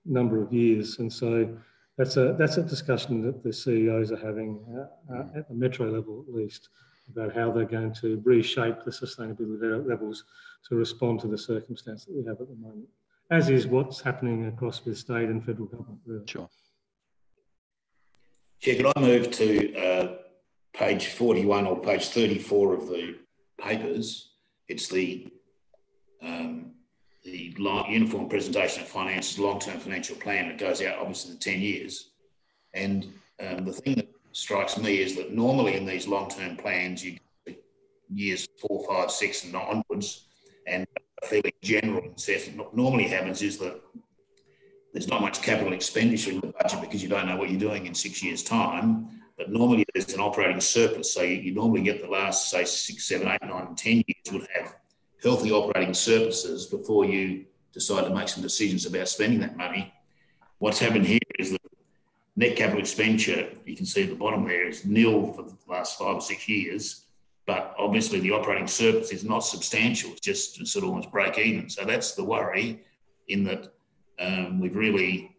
Speaker 6: number of years, and so. That's a, that's a discussion that the CEOs are having uh, uh, at the metro level, at least, about how they're going to reshape the sustainability levels to respond to the circumstance that we have at the moment, as is what's happening across the state and federal government. Really.
Speaker 12: Sure.
Speaker 2: Chair, could I move to uh, page 41 or page 34 of the papers? It's the um, the uniform presentation of finances long-term financial plan that goes out obviously in 10 years. And um, the thing that strikes me is that normally in these long-term plans, you get years four, five, six, and onwards, and fairly general. What normally happens is that there's not much capital expenditure in the budget because you don't know what you're doing in six years' time. But normally there's an operating surplus. So you, you normally get the last, say, six, seven, eight, nine, ten years would have healthy operating surpluses before you decide to make some decisions about spending that money. What's happened here is that net capital expenditure, you can see at the bottom there, is nil for the last five or six years. But obviously, the operating surplus is not substantial. It's just sort of almost break even. So that's the worry in that um, we've really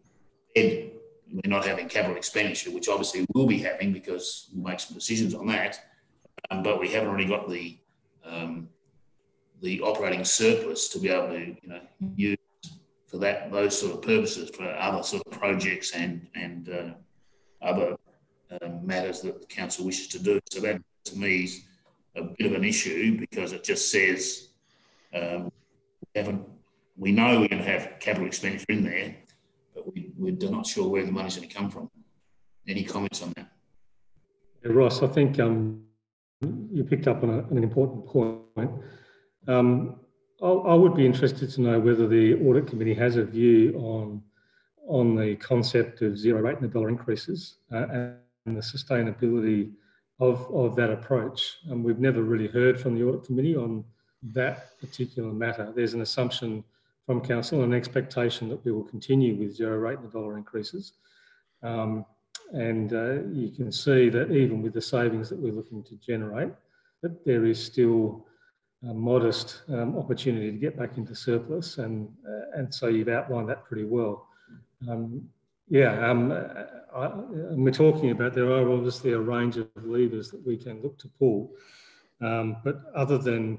Speaker 2: we're not having capital expenditure, which obviously we'll be having because we'll make some decisions on that. Um, but we haven't really got the um, the operating surplus to be able to you know use for that those sort of purposes for other sort of projects and and uh, other uh, matters that the council wishes to do. So that to me is a bit of an issue because it just says um, we haven't we know we're going to have capital expenditure in there, but we, we're not sure where the money's going to come from. Any comments on that?
Speaker 6: Yeah, Ross, I think um, you picked up on, a, an important point. Um, I, would be interested to know whether the audit committee has a view on on the concept of zero rate and the dollar increases uh, and the sustainability of, of that approach. And we've never really heard from the audit committee on that particular matter. There's an assumption from Council, and an expectation that we will continue with zero rate and the dollar increases. Um, and uh, you can see that even with the savings that we're looking to generate, that there is still a modest um, opportunity to get back into surplus. And, uh, and so you've outlined that pretty well. Um, yeah, um, I, we're talking about there are obviously a range of levers that we can look to pull. Um, but other than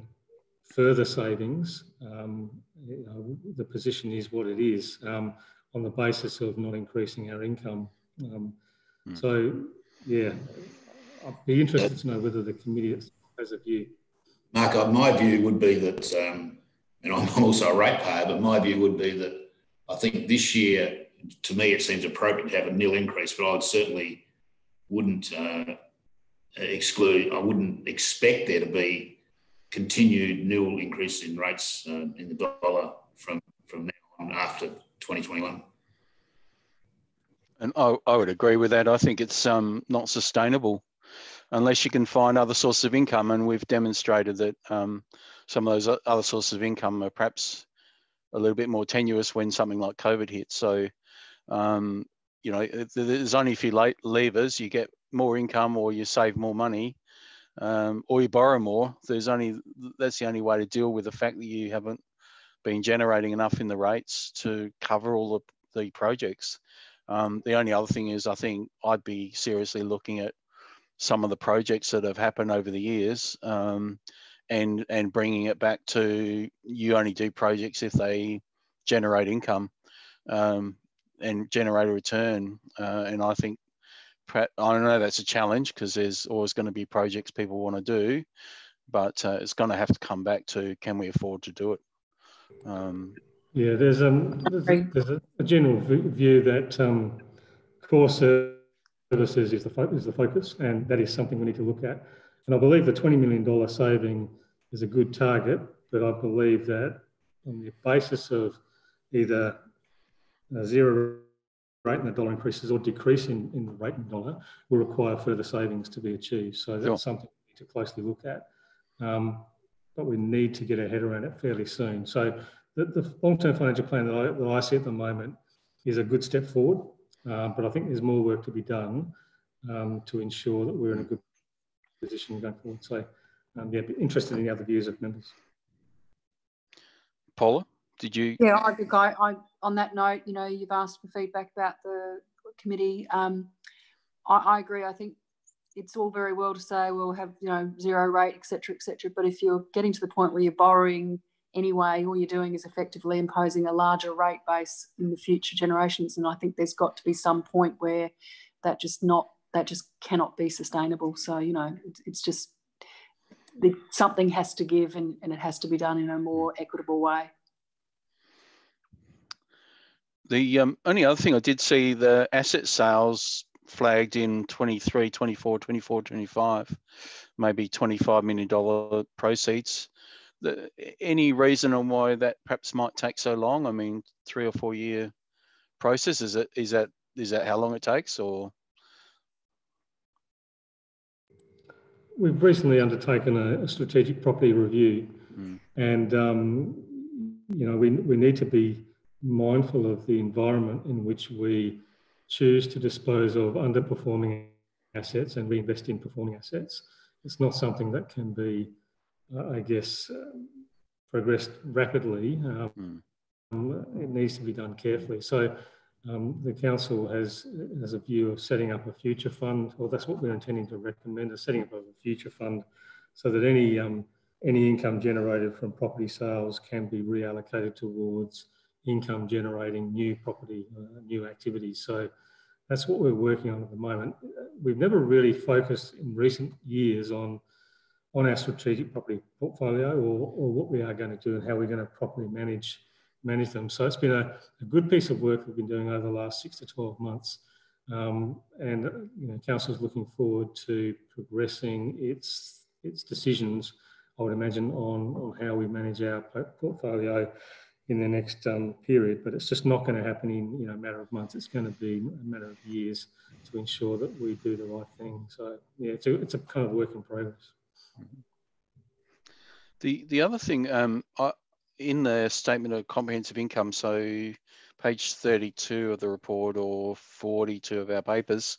Speaker 6: further savings, um, you know, the position is what it is um, on the basis of not increasing our income. Um, mm. So, yeah, I'd be interested to know whether the committee has a view.
Speaker 2: Mark, uh, my view would be that, um, and I'm also a ratepayer, but my view would be that I think this year, to me, it seems appropriate to have a nil increase, but I would certainly wouldn't uh, exclude, I wouldn't expect there to be continued nil increase in rates uh, in the dollar from, from now on after 2021.
Speaker 12: And I, I would agree with that. I think it's um, not sustainable unless you can find other sources of income. And we've demonstrated that um, some of those other sources of income are perhaps a little bit more tenuous when something like COVID hits. So, um, you know, there's only a few levers. You get more income or you save more money um, or you borrow more. There's only that's the only way to deal with the fact that you haven't been generating enough in the rates to cover all the, the projects. Um, the only other thing is, I think I'd be seriously looking at some of the projects that have happened over the years um, and and bringing it back to you only do projects if they generate income um, and generate a return. Uh, and I think I know that's a challenge because there's always going to be projects people want to do, but uh, it's going to have to come back to can we afford to do it? Um,
Speaker 6: yeah, there's, um, there's, a, there's a, a, general view that um, core services is the, is the focus, and that is something we need to look at. And I believe the $20 million saving is a good target, but I believe that on the basis of either zero rate in the dollar increases or decrease in, in the rate in dollar will require further savings to be achieved. So that's sure. something we need to closely look at. Um, but we need to get our head around it fairly soon. So the, the long-term financial plan that I, that I see at the moment is a good step forward, uh, but I think there's more work to be done um, to ensure that we're in a good position going forward. So um, yeah, interested in the other views of members.
Speaker 13: Paula, did you?
Speaker 14: Yeah, I think I, I on that note, you know, you've asked for feedback about the committee. Um, I, I agree. I think it's all very well to say we'll have you know zero rate, etc., etc. But if you're getting to the point where you're borrowing anyway, all you're doing is effectively imposing a larger rate base in the future generations. And I think there's got to be some point where that just not that just cannot be sustainable. So you know, it's, it's just something has to give, and, and it has to be done in a more equitable way.
Speaker 12: The um, only other thing I did see the asset sales flagged in 23, 24, 24, 25, maybe $25 million proceeds. The, any reason on why that perhaps might take so long? I mean, three or four year process, is it, is that, is that how long it takes or?
Speaker 6: We've recently undertaken a, a strategic property review mm. and, um, you know, we, we need to be mindful of the environment in which we choose to dispose of underperforming assets and reinvest in performing assets. It's not something that can be, I guess, uh, progressed rapidly. Um, mm. It needs to be done carefully. So um, the council has, has a view of setting up a future fund, or that's what we're intending to recommend, is setting up of a future fund so that any, um, any income generated from property sales can be reallocated towards income generating new property, uh, new activities. So that's what we're working on at the moment. We've never really focused in recent years on, on our strategic property portfolio or, or what we are going to do and how we're going to properly manage, manage them. So it's been a, a good piece of work we've been doing over the last six to 12 months. Um, and you know, council is looking forward to progressing its, its decisions, I would imagine, on, on how we manage our portfolio in the next um, period, but it's just not going to happen in you know a matter of months. It's going to be a matter of years to ensure that we do the right thing. So yeah, it's a, it's a kind of work in progress.
Speaker 12: The the other thing um, I, in the statement of comprehensive income, so page 32 of the report or 42 of our papers,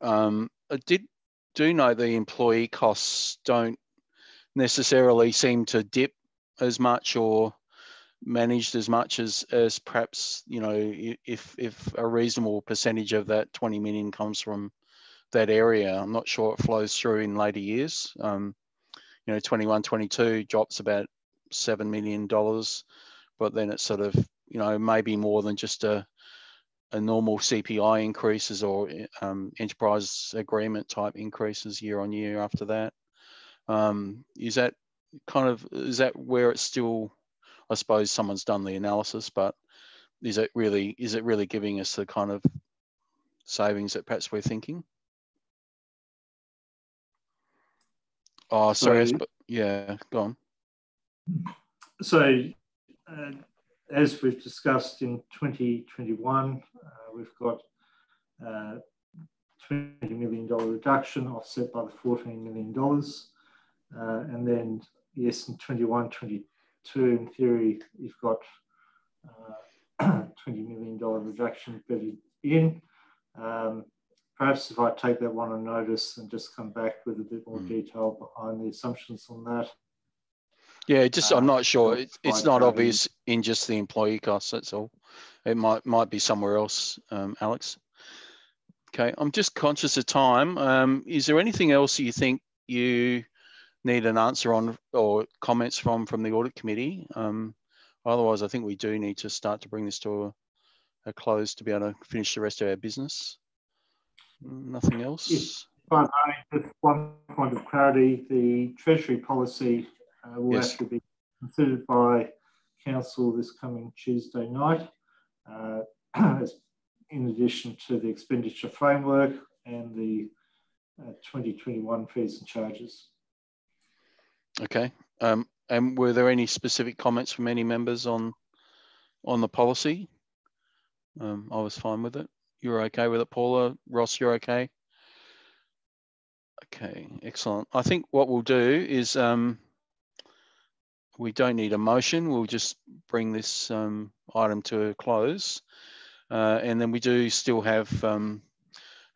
Speaker 12: um, I did do know the employee costs don't necessarily seem to dip as much or managed as much as as perhaps you know if if a reasonable percentage of that 20 million comes from that area. I'm not sure it flows through in later years. Um, you know 21 22 drops about 7 million dollars but then it's sort of you know maybe more than just a a normal CPI increases or um, enterprise agreement type increases year on year after that. Um, is that kind of is that where it's still I suppose someone's done the analysis, but is it really is it really giving us the kind of savings that perhaps we're thinking? Oh, sorry, so, yeah, go on.
Speaker 10: So, uh, as we've discussed in 2021, uh, we've got uh, $20 million reduction offset by the $14 million. Uh, and then, yes, in 21, 22, in theory, you've got uh, $20 million reduction bedded in. Um, perhaps if I take that one on notice and just come back with a bit more mm. detail behind the assumptions on that.
Speaker 12: Yeah, just uh, I'm not sure. It's, it's not obvious in just the employee costs. That's all. It might might be somewhere else, um, Alex. Okay, I'm just conscious of time. Um, is there anything else you think you need an answer on or comments from from the audit committee. Um, otherwise, I think we do need to start to bring this to a, a, close to be able to finish the rest of our business. Nothing else.
Speaker 10: Yes. But just one point of clarity: the Treasury policy uh, will yes. have to be considered by Council this coming Tuesday night, uh, in addition to the expenditure framework and the uh, 2021 fees and charges.
Speaker 12: Okay. Um, and were there any specific comments from any members on on the policy? Um, I was fine with it. You're okay with it, Paula? Ross, you're okay? Okay, excellent. I think what we'll do is um, we don't need a motion. We'll just bring this um, item to a close. Uh, and then we do still have um,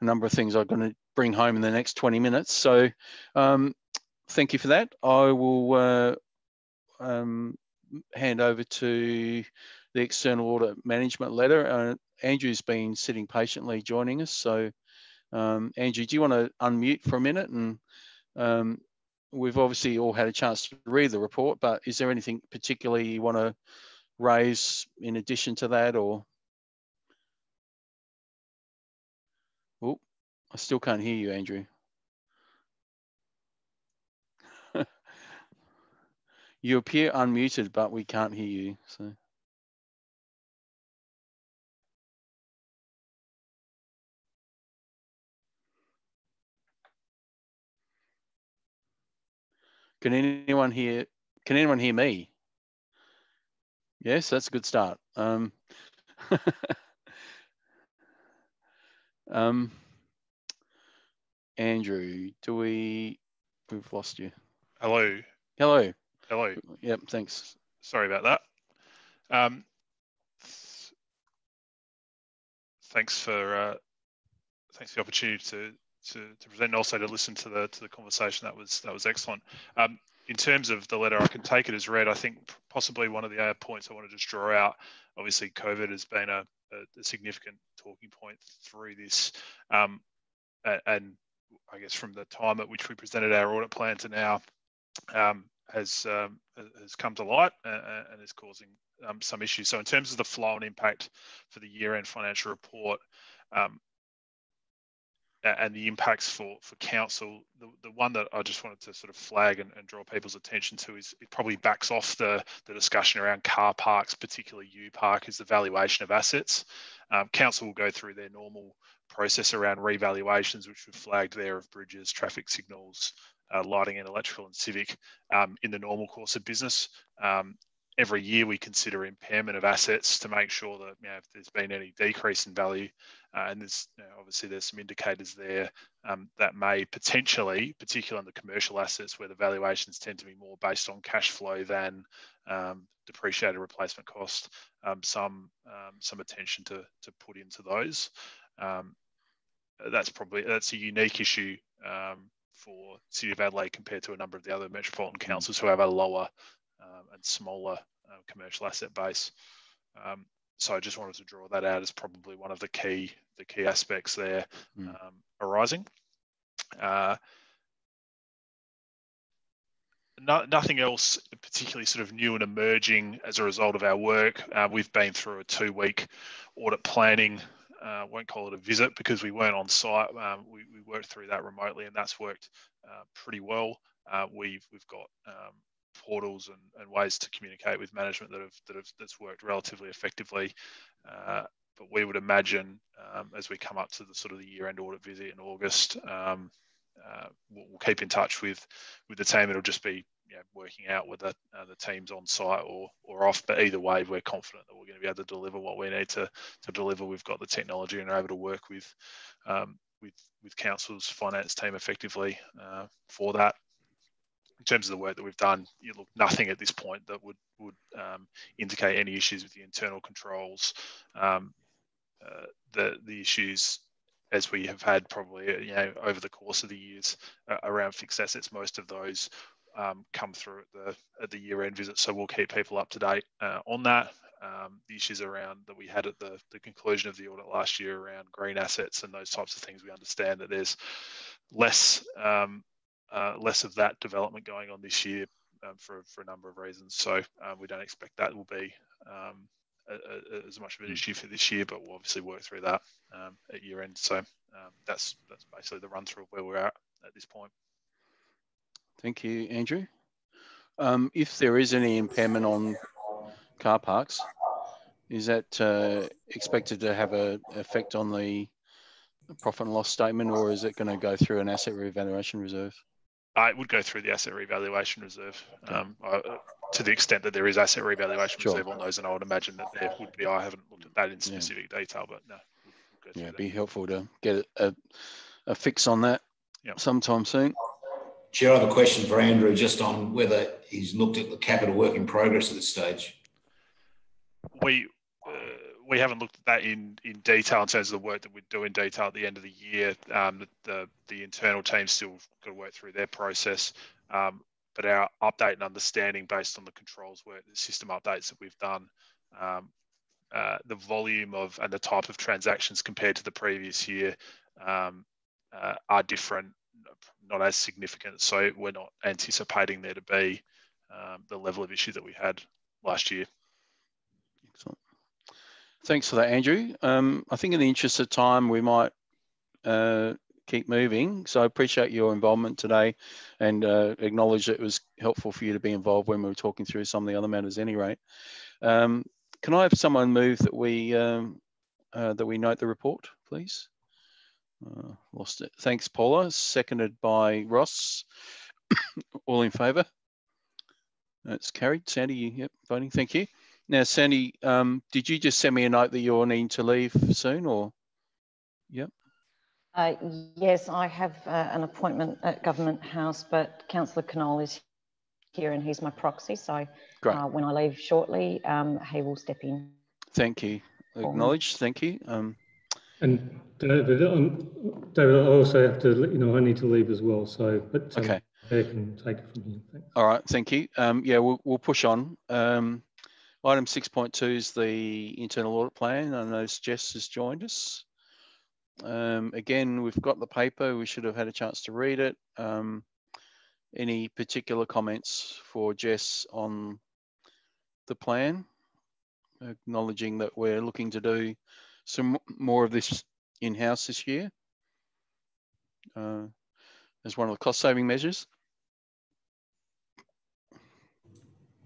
Speaker 12: a number of things I'm going to bring home in the next 20 minutes. So um, thank you for that. I will uh, um, hand over to the external audit management letter. Uh, Andrew's been sitting patiently joining us. So um, Andrew, do you want to unmute for a minute? And um, we've obviously all had a chance to read the report, but is there anything particularly you want to raise in addition to that or? Oh, I still can't hear you, Andrew. You appear unmuted, but we can't hear you. So. Can anyone hear? Can anyone hear me? Yes, that's a good start. Um, um, Andrew, do we? We've lost you.
Speaker 15: Hello.
Speaker 12: Hello.
Speaker 15: Hello.
Speaker 12: Yep, thanks.
Speaker 15: Sorry about that. Um, th thanks for uh, thanks for the opportunity to, to, to present and also to listen to the to the conversation. That was that was excellent. Um, in terms of the letter, I can take it as read. I think possibly one of the points I want to just draw out. Obviously, COVID has been a, a, a significant talking point through this, um, and I guess from the time at which we presented our audit plan to now, um, has um, has come to light and is causing um, some issues. So in terms of the flow and impact for the year-end financial report um, and the impacts for for council, the, the one that I just wanted to sort of flag and, and draw people's attention to is it probably backs off the, the discussion around car parks, particularly UPark, is the valuation of assets. Um, council will go through their normal process around revaluations, which we've flagged there of bridges, traffic signals, uh, lighting and electrical and civic um, in the normal course of business. Um, every year we consider impairment of assets to make sure that you know, if there's been any decrease in value, uh, and there's you know, obviously there's some indicators there um, that may potentially, particularly on the commercial assets where the valuations tend to be more based on cash flow than um, depreciated replacement cost, um, some um, some attention to to put into those. Um, that's probably that's a unique issue um, for City of Adelaide compared to a number of the other metropolitan councils who have a lower and smaller uh, commercial asset base. Um, so I just wanted to draw that out as probably one of the key the key aspects there mm. um, arising. Uh, no, nothing else particularly sort of new and emerging as a result of our work. Uh, we've been through a two week audit planning uh, won't call it a visit because we weren't on site. Um, we, we, worked through that remotely, and that's worked uh, pretty well. Uh, we've we've got um, portals and, and, ways to communicate with management that have that have that's worked relatively effectively. Uh, but we would imagine um, as we come up to the sort of the year-end audit visit in August, um, uh, we'll, we'll, keep in touch with with the team. It'll just be you know, working out whether uh, the team's on site or or off. But either way, we're confident that we're going to be able to deliver what we need to to deliver. We've got the technology and are able to work with um, with with council's finance team effectively uh, for that. In terms of the work that we've done, you look nothing at this point that would would um, indicate any issues with the internal controls. Um, uh, the the issues as we have had probably you know over the course of the years uh, around fixed assets, most of those um, come through at the at the year end visit. So we'll keep people up to date uh, on that. Um, the issues around that we had at the, the conclusion of the audit last year around green assets and those types of things, we understand that there's less um, uh, less of that development going on this year um, for, for a number of reasons. So um, we don't expect that will be um, a, a, as much of an issue for this year, but we'll obviously work through that at year end. So that's that's basically the run through of where we're at at this point.
Speaker 12: Thank you, Andrew. Um, if there is any impairment on car parks, is that uh, expected to have an effect on the profit and loss statement, or is it going to go through an asset revaluation reserve?
Speaker 15: I would go through the asset revaluation reserve um, I, to the extent that there is asset revaluation sure. reserve on those, and I would imagine that there would be. I haven't looked at that in specific yeah. detail, but no.
Speaker 12: yeah, it'd be helpful to get a, a fix on that yep. sometime soon.
Speaker 2: Chair, I have a question for Andrew just on whether he's looked at the capital work in progress at this stage.
Speaker 15: We we haven't looked at that in, in detail in terms of the work that we do in detail at the end of the year. Um, the, the, internal team still got to work through their process. Um, but our update and understanding based on the controls work, the system updates that we've done, um, uh, the volume of and the type of transactions compared to the previous year um, uh, are different, not as significant. So we're not anticipating there to be um, the level of issue that we had last year.
Speaker 12: Excellent. Thanks for that, Andrew. Um, I think in the interest of time, we might uh, keep moving. So I appreciate your involvement today and uh, acknowledge that it was helpful for you to be involved when we were talking through some of the other matters any rate. Um, can I have someone move that we um, uh, that we note the report, please? Uh, lost it. Thanks, Paula. Seconded by Ross. All in favour? That's carried. Sandy, you yep, voting. Thank you. Now, Sandy, um, did you just send me a note that you're needing to leave soon, or? Yep.
Speaker 5: Uh, yes, I have uh, an appointment at Government House, but Councillor Knoll is here and he's my proxy. So uh, when I leave shortly, um, he will step in.
Speaker 12: Thank you. Acknowledged. Thank you. Um,
Speaker 6: and David, um, David, I also have to let you know I need to leave as well. So, but
Speaker 12: um, okay,
Speaker 6: I can take it from here. Thanks.
Speaker 12: All right, thank you. Um, yeah, we'll, we'll push on. Item six point two is the internal audit plan. I notice Jess has joined us. Um, again, we've got the paper. We should have had a chance to read it. Um, any particular comments for Jess on the plan? Acknowledging that we're looking to do some more of this in-house this year uh, as one of the cost-saving measures.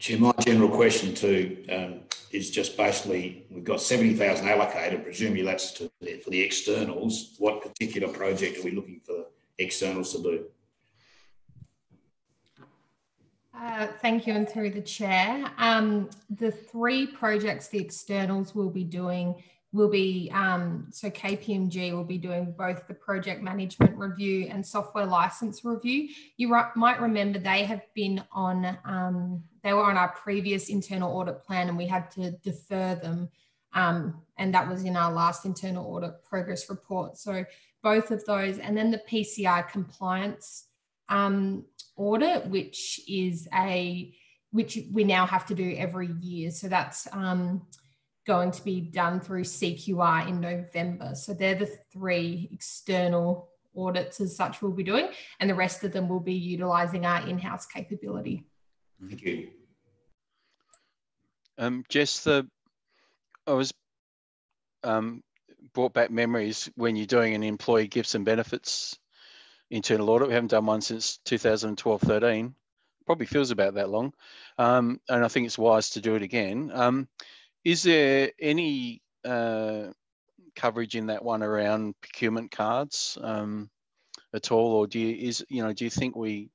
Speaker 2: Chair, my general question too um, is just basically we've got 70,000 allocated, presumably that's to, for the externals. What particular project are we looking for externals to do?
Speaker 16: Uh, thank you, and through the chair. Um, the three projects the externals will be doing will be, um, so KPMG will be doing both the project management review and software license review. You might remember they have been on, um, they were on our previous internal audit plan and we had to defer them. Um, and that was in our last internal audit progress report. So both of those, and then the PCI compliance um, audit, which is a, which we now have to do every year. So that's, um, going to be done through CQR in November. So they're the three external audits as such we'll be doing, and the rest of them will be utilising our in-house capability.
Speaker 2: Thank you.
Speaker 12: Um, Jess, the I was um, brought back memories when you're doing an employee gifts and benefits internal audit. We haven't done one since 2012 13. Probably feels about that long. Um, and I think it's wise to do it again. Um, is there any uh, coverage in that one around procurement cards um, at all, or do you is you know do you think we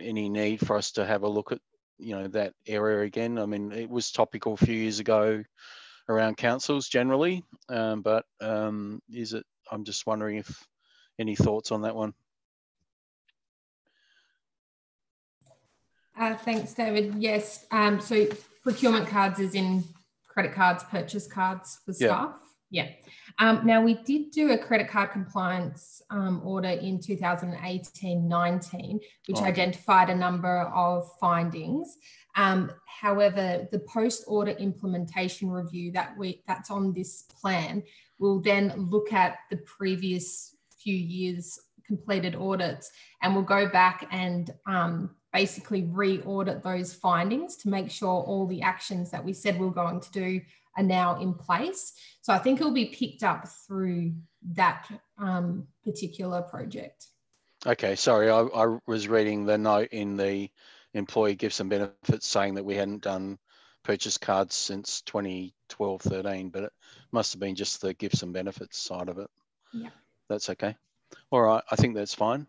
Speaker 12: any need for us to have a look at you know that area again? I mean, it was topical a few years ago around councils generally, um, but um, is it? I'm just wondering if any thoughts on that one.
Speaker 16: Uh, thanks, David. Yes. Um, so procurement cards is in credit cards, purchase cards for staff. Yeah. yeah. Um, now, we did do a credit card compliance um, audit in 2018 19, which oh. identified a number of findings. Um, however, the post audit implementation review that we that's on this plan will then look at the previous few years completed audits and we'll go back and um, basically re-audit those findings to make sure all the actions that we said we we're going to do are now in place. So I think it'll be picked up through that um, particular project.
Speaker 12: Okay, sorry, I, I, was reading the note in the employee gifts and benefits saying that we hadn't done purchase cards since 2012 13, but it must have been just the gifts and benefits side of it.
Speaker 16: Yeah.
Speaker 12: That's okay. All right, I think that's fine.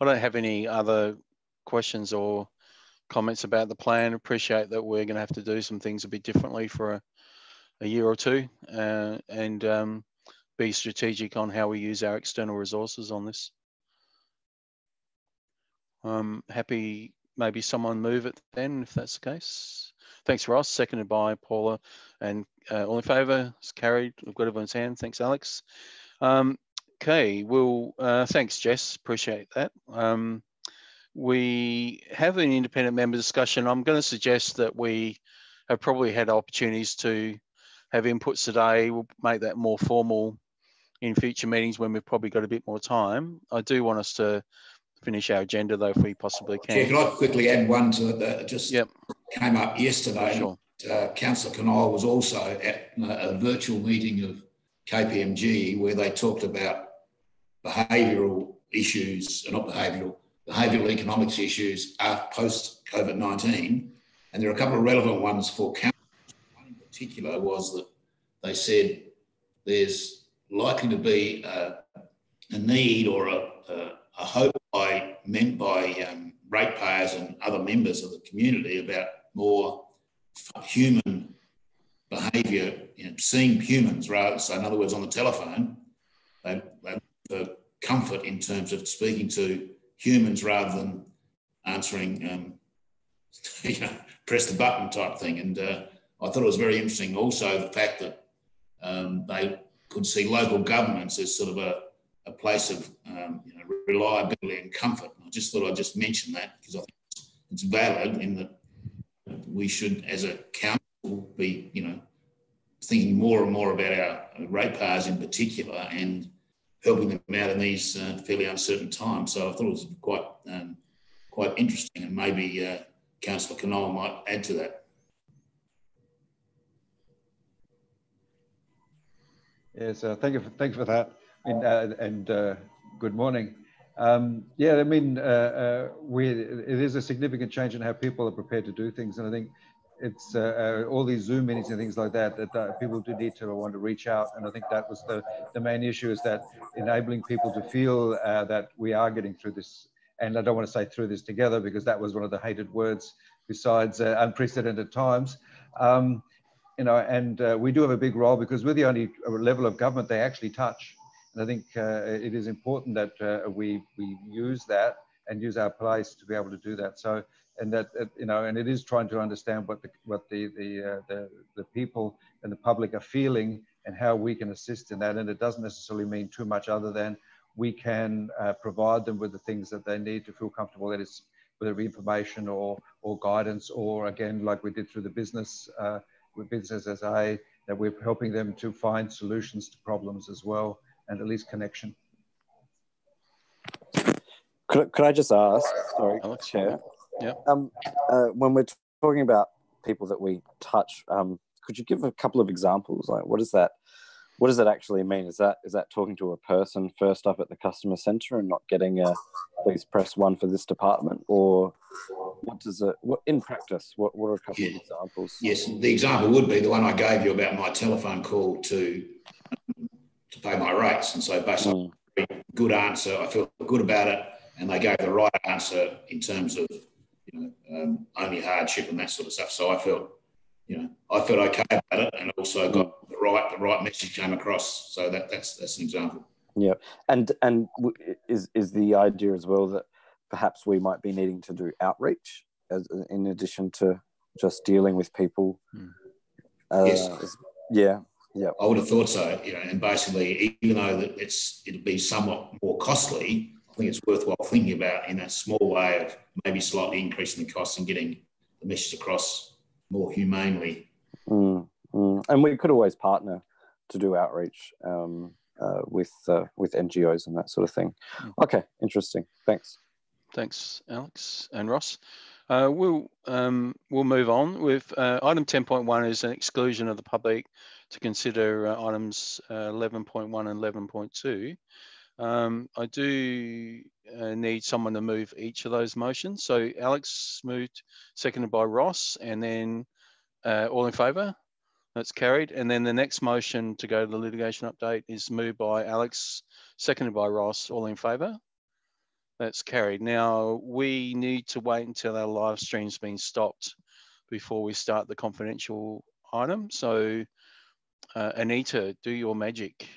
Speaker 12: I don't have any other questions or comments about the plan. Appreciate that we're going to have to do some things a bit differently for a, a year or two uh, and um, be strategic on how we use our external resources on this. I'm happy maybe someone move it then if that's the case. Thanks, Ross. Seconded by Paula. And uh, all in favour? It's carried. We've got everyone's hand. Thanks, Alex. Um, okay, well, uh, thanks, Jess. Appreciate that. Um, we have an independent member discussion. I'm going to suggest that we have probably had opportunities to have inputs today. We'll make that more formal in future meetings when we've probably got a bit more time. I do want us to finish our agenda though if we possibly can.
Speaker 2: Yeah, can I quickly add one to it that just yep. came up yesterday? Sure. Uh, Councillor Knoll was also at a virtual meeting of KPMG where they talked about behavioural issues, and not behavioural, behavioural economics issues post COVID 19. And there are a couple of relevant ones for council. One in particular was that they said there's likely to be a, a need or a, a, a hope by meant by um, ratepayers and other members of the community about more human behaviour, you know, seeing humans rather. So, in other words, on the telephone, they, they for comfort in terms of speaking to humans rather than answering, um, you know, press the button type thing. And uh, I thought it was very interesting. Also, the fact that um, they could see local governments as sort of a a place of um, you know, reliability and comfort. I just thought I'd just mention that because I think it's valid in that we should, as a council, be you know thinking more and more about our ratepayers in particular and helping them out in these uh, fairly uncertain times. So I thought it was quite um, quite interesting, and maybe uh, Councillor Knoll might add to that.
Speaker 17: Yes, uh, thank you. For, thank you for that and, uh, and uh, good morning. Um, yeah, I mean, uh, we, it is a significant change in how people are prepared to do things. And I think it's uh, uh, all these Zoom meetings and things like that, that people do need to want to reach out. And I think that was the, the main issue is that enabling people to feel that we are getting through this. And I don't want to say through this together because that was one of the hated words besides unprecedented times. Um, you know, and we do have a big role because we're the only level of government they actually touch and I think uh, it is important that uh, we, we use that and use our place to be able to do that. So, and that, you know, and it is trying to understand what the, what the, the, uh, the, the people and the public are feeling and how we can assist in that. And it doesn't necessarily mean too much other than we can uh, provide them with the things that they need to feel comfortable that is whether it be information or or guidance or again like we did through the business uh, with business as a that we're helping them to find solutions to problems as well and at least connection.
Speaker 18: Could, could I just ask, sorry,
Speaker 12: Alex,
Speaker 18: Chair?
Speaker 12: Yeah.
Speaker 18: Um, uh, when we're talking about people that we touch, um, could you give a couple of examples? Like, what does that, what does that actually mean? Is that is that talking to a person first up at the customer center and not getting a please press one for this department, or what does it? What in practice? What what are a couple
Speaker 2: yeah.
Speaker 18: of examples?
Speaker 2: Yes, the example would be the one I gave you about my telephone call to to pay my rates. And so based on a good answer, I feel good about it. And they gave the right answer in terms of, you know, um, only hardship and that sort of stuff. So I felt, you know, I felt okay about it and also got the right, the right message came across. So that, that's, that's an example.
Speaker 18: Yeah. And, and is, is the idea as well that perhaps we might be needing to do outreach as, in addition to just dealing with people?
Speaker 2: Hmm.
Speaker 18: Uh,
Speaker 2: yes.
Speaker 18: Yeah. Yeah,
Speaker 2: I would have thought so. You know, and basically, even though that it's it'll be somewhat more costly, I think it's worthwhile thinking about in a small way of maybe slightly increasing the costs and getting the message across more humanely.
Speaker 18: Mm, mm. And we could always partner to do outreach um, uh, with uh, with NGOs and that sort of thing. Mm. Okay, interesting. Thanks.
Speaker 12: Thanks, Alex and Ross. Uh, we'll um, we'll move on with uh, item 10.1 is an exclusion of the public to consider uh, items 11.1 uh, and 11.2. Um, I do uh, need someone to move each of those motions. So Alex moved, seconded by Ross, and then uh, all in favour? That's carried. And then the next motion to go to the litigation update is moved by Alex, seconded by Ross, all in favour? That's carried. Now we need to wait until our live stream's been stopped before we start the confidential item. So uh, Anita, do your magic.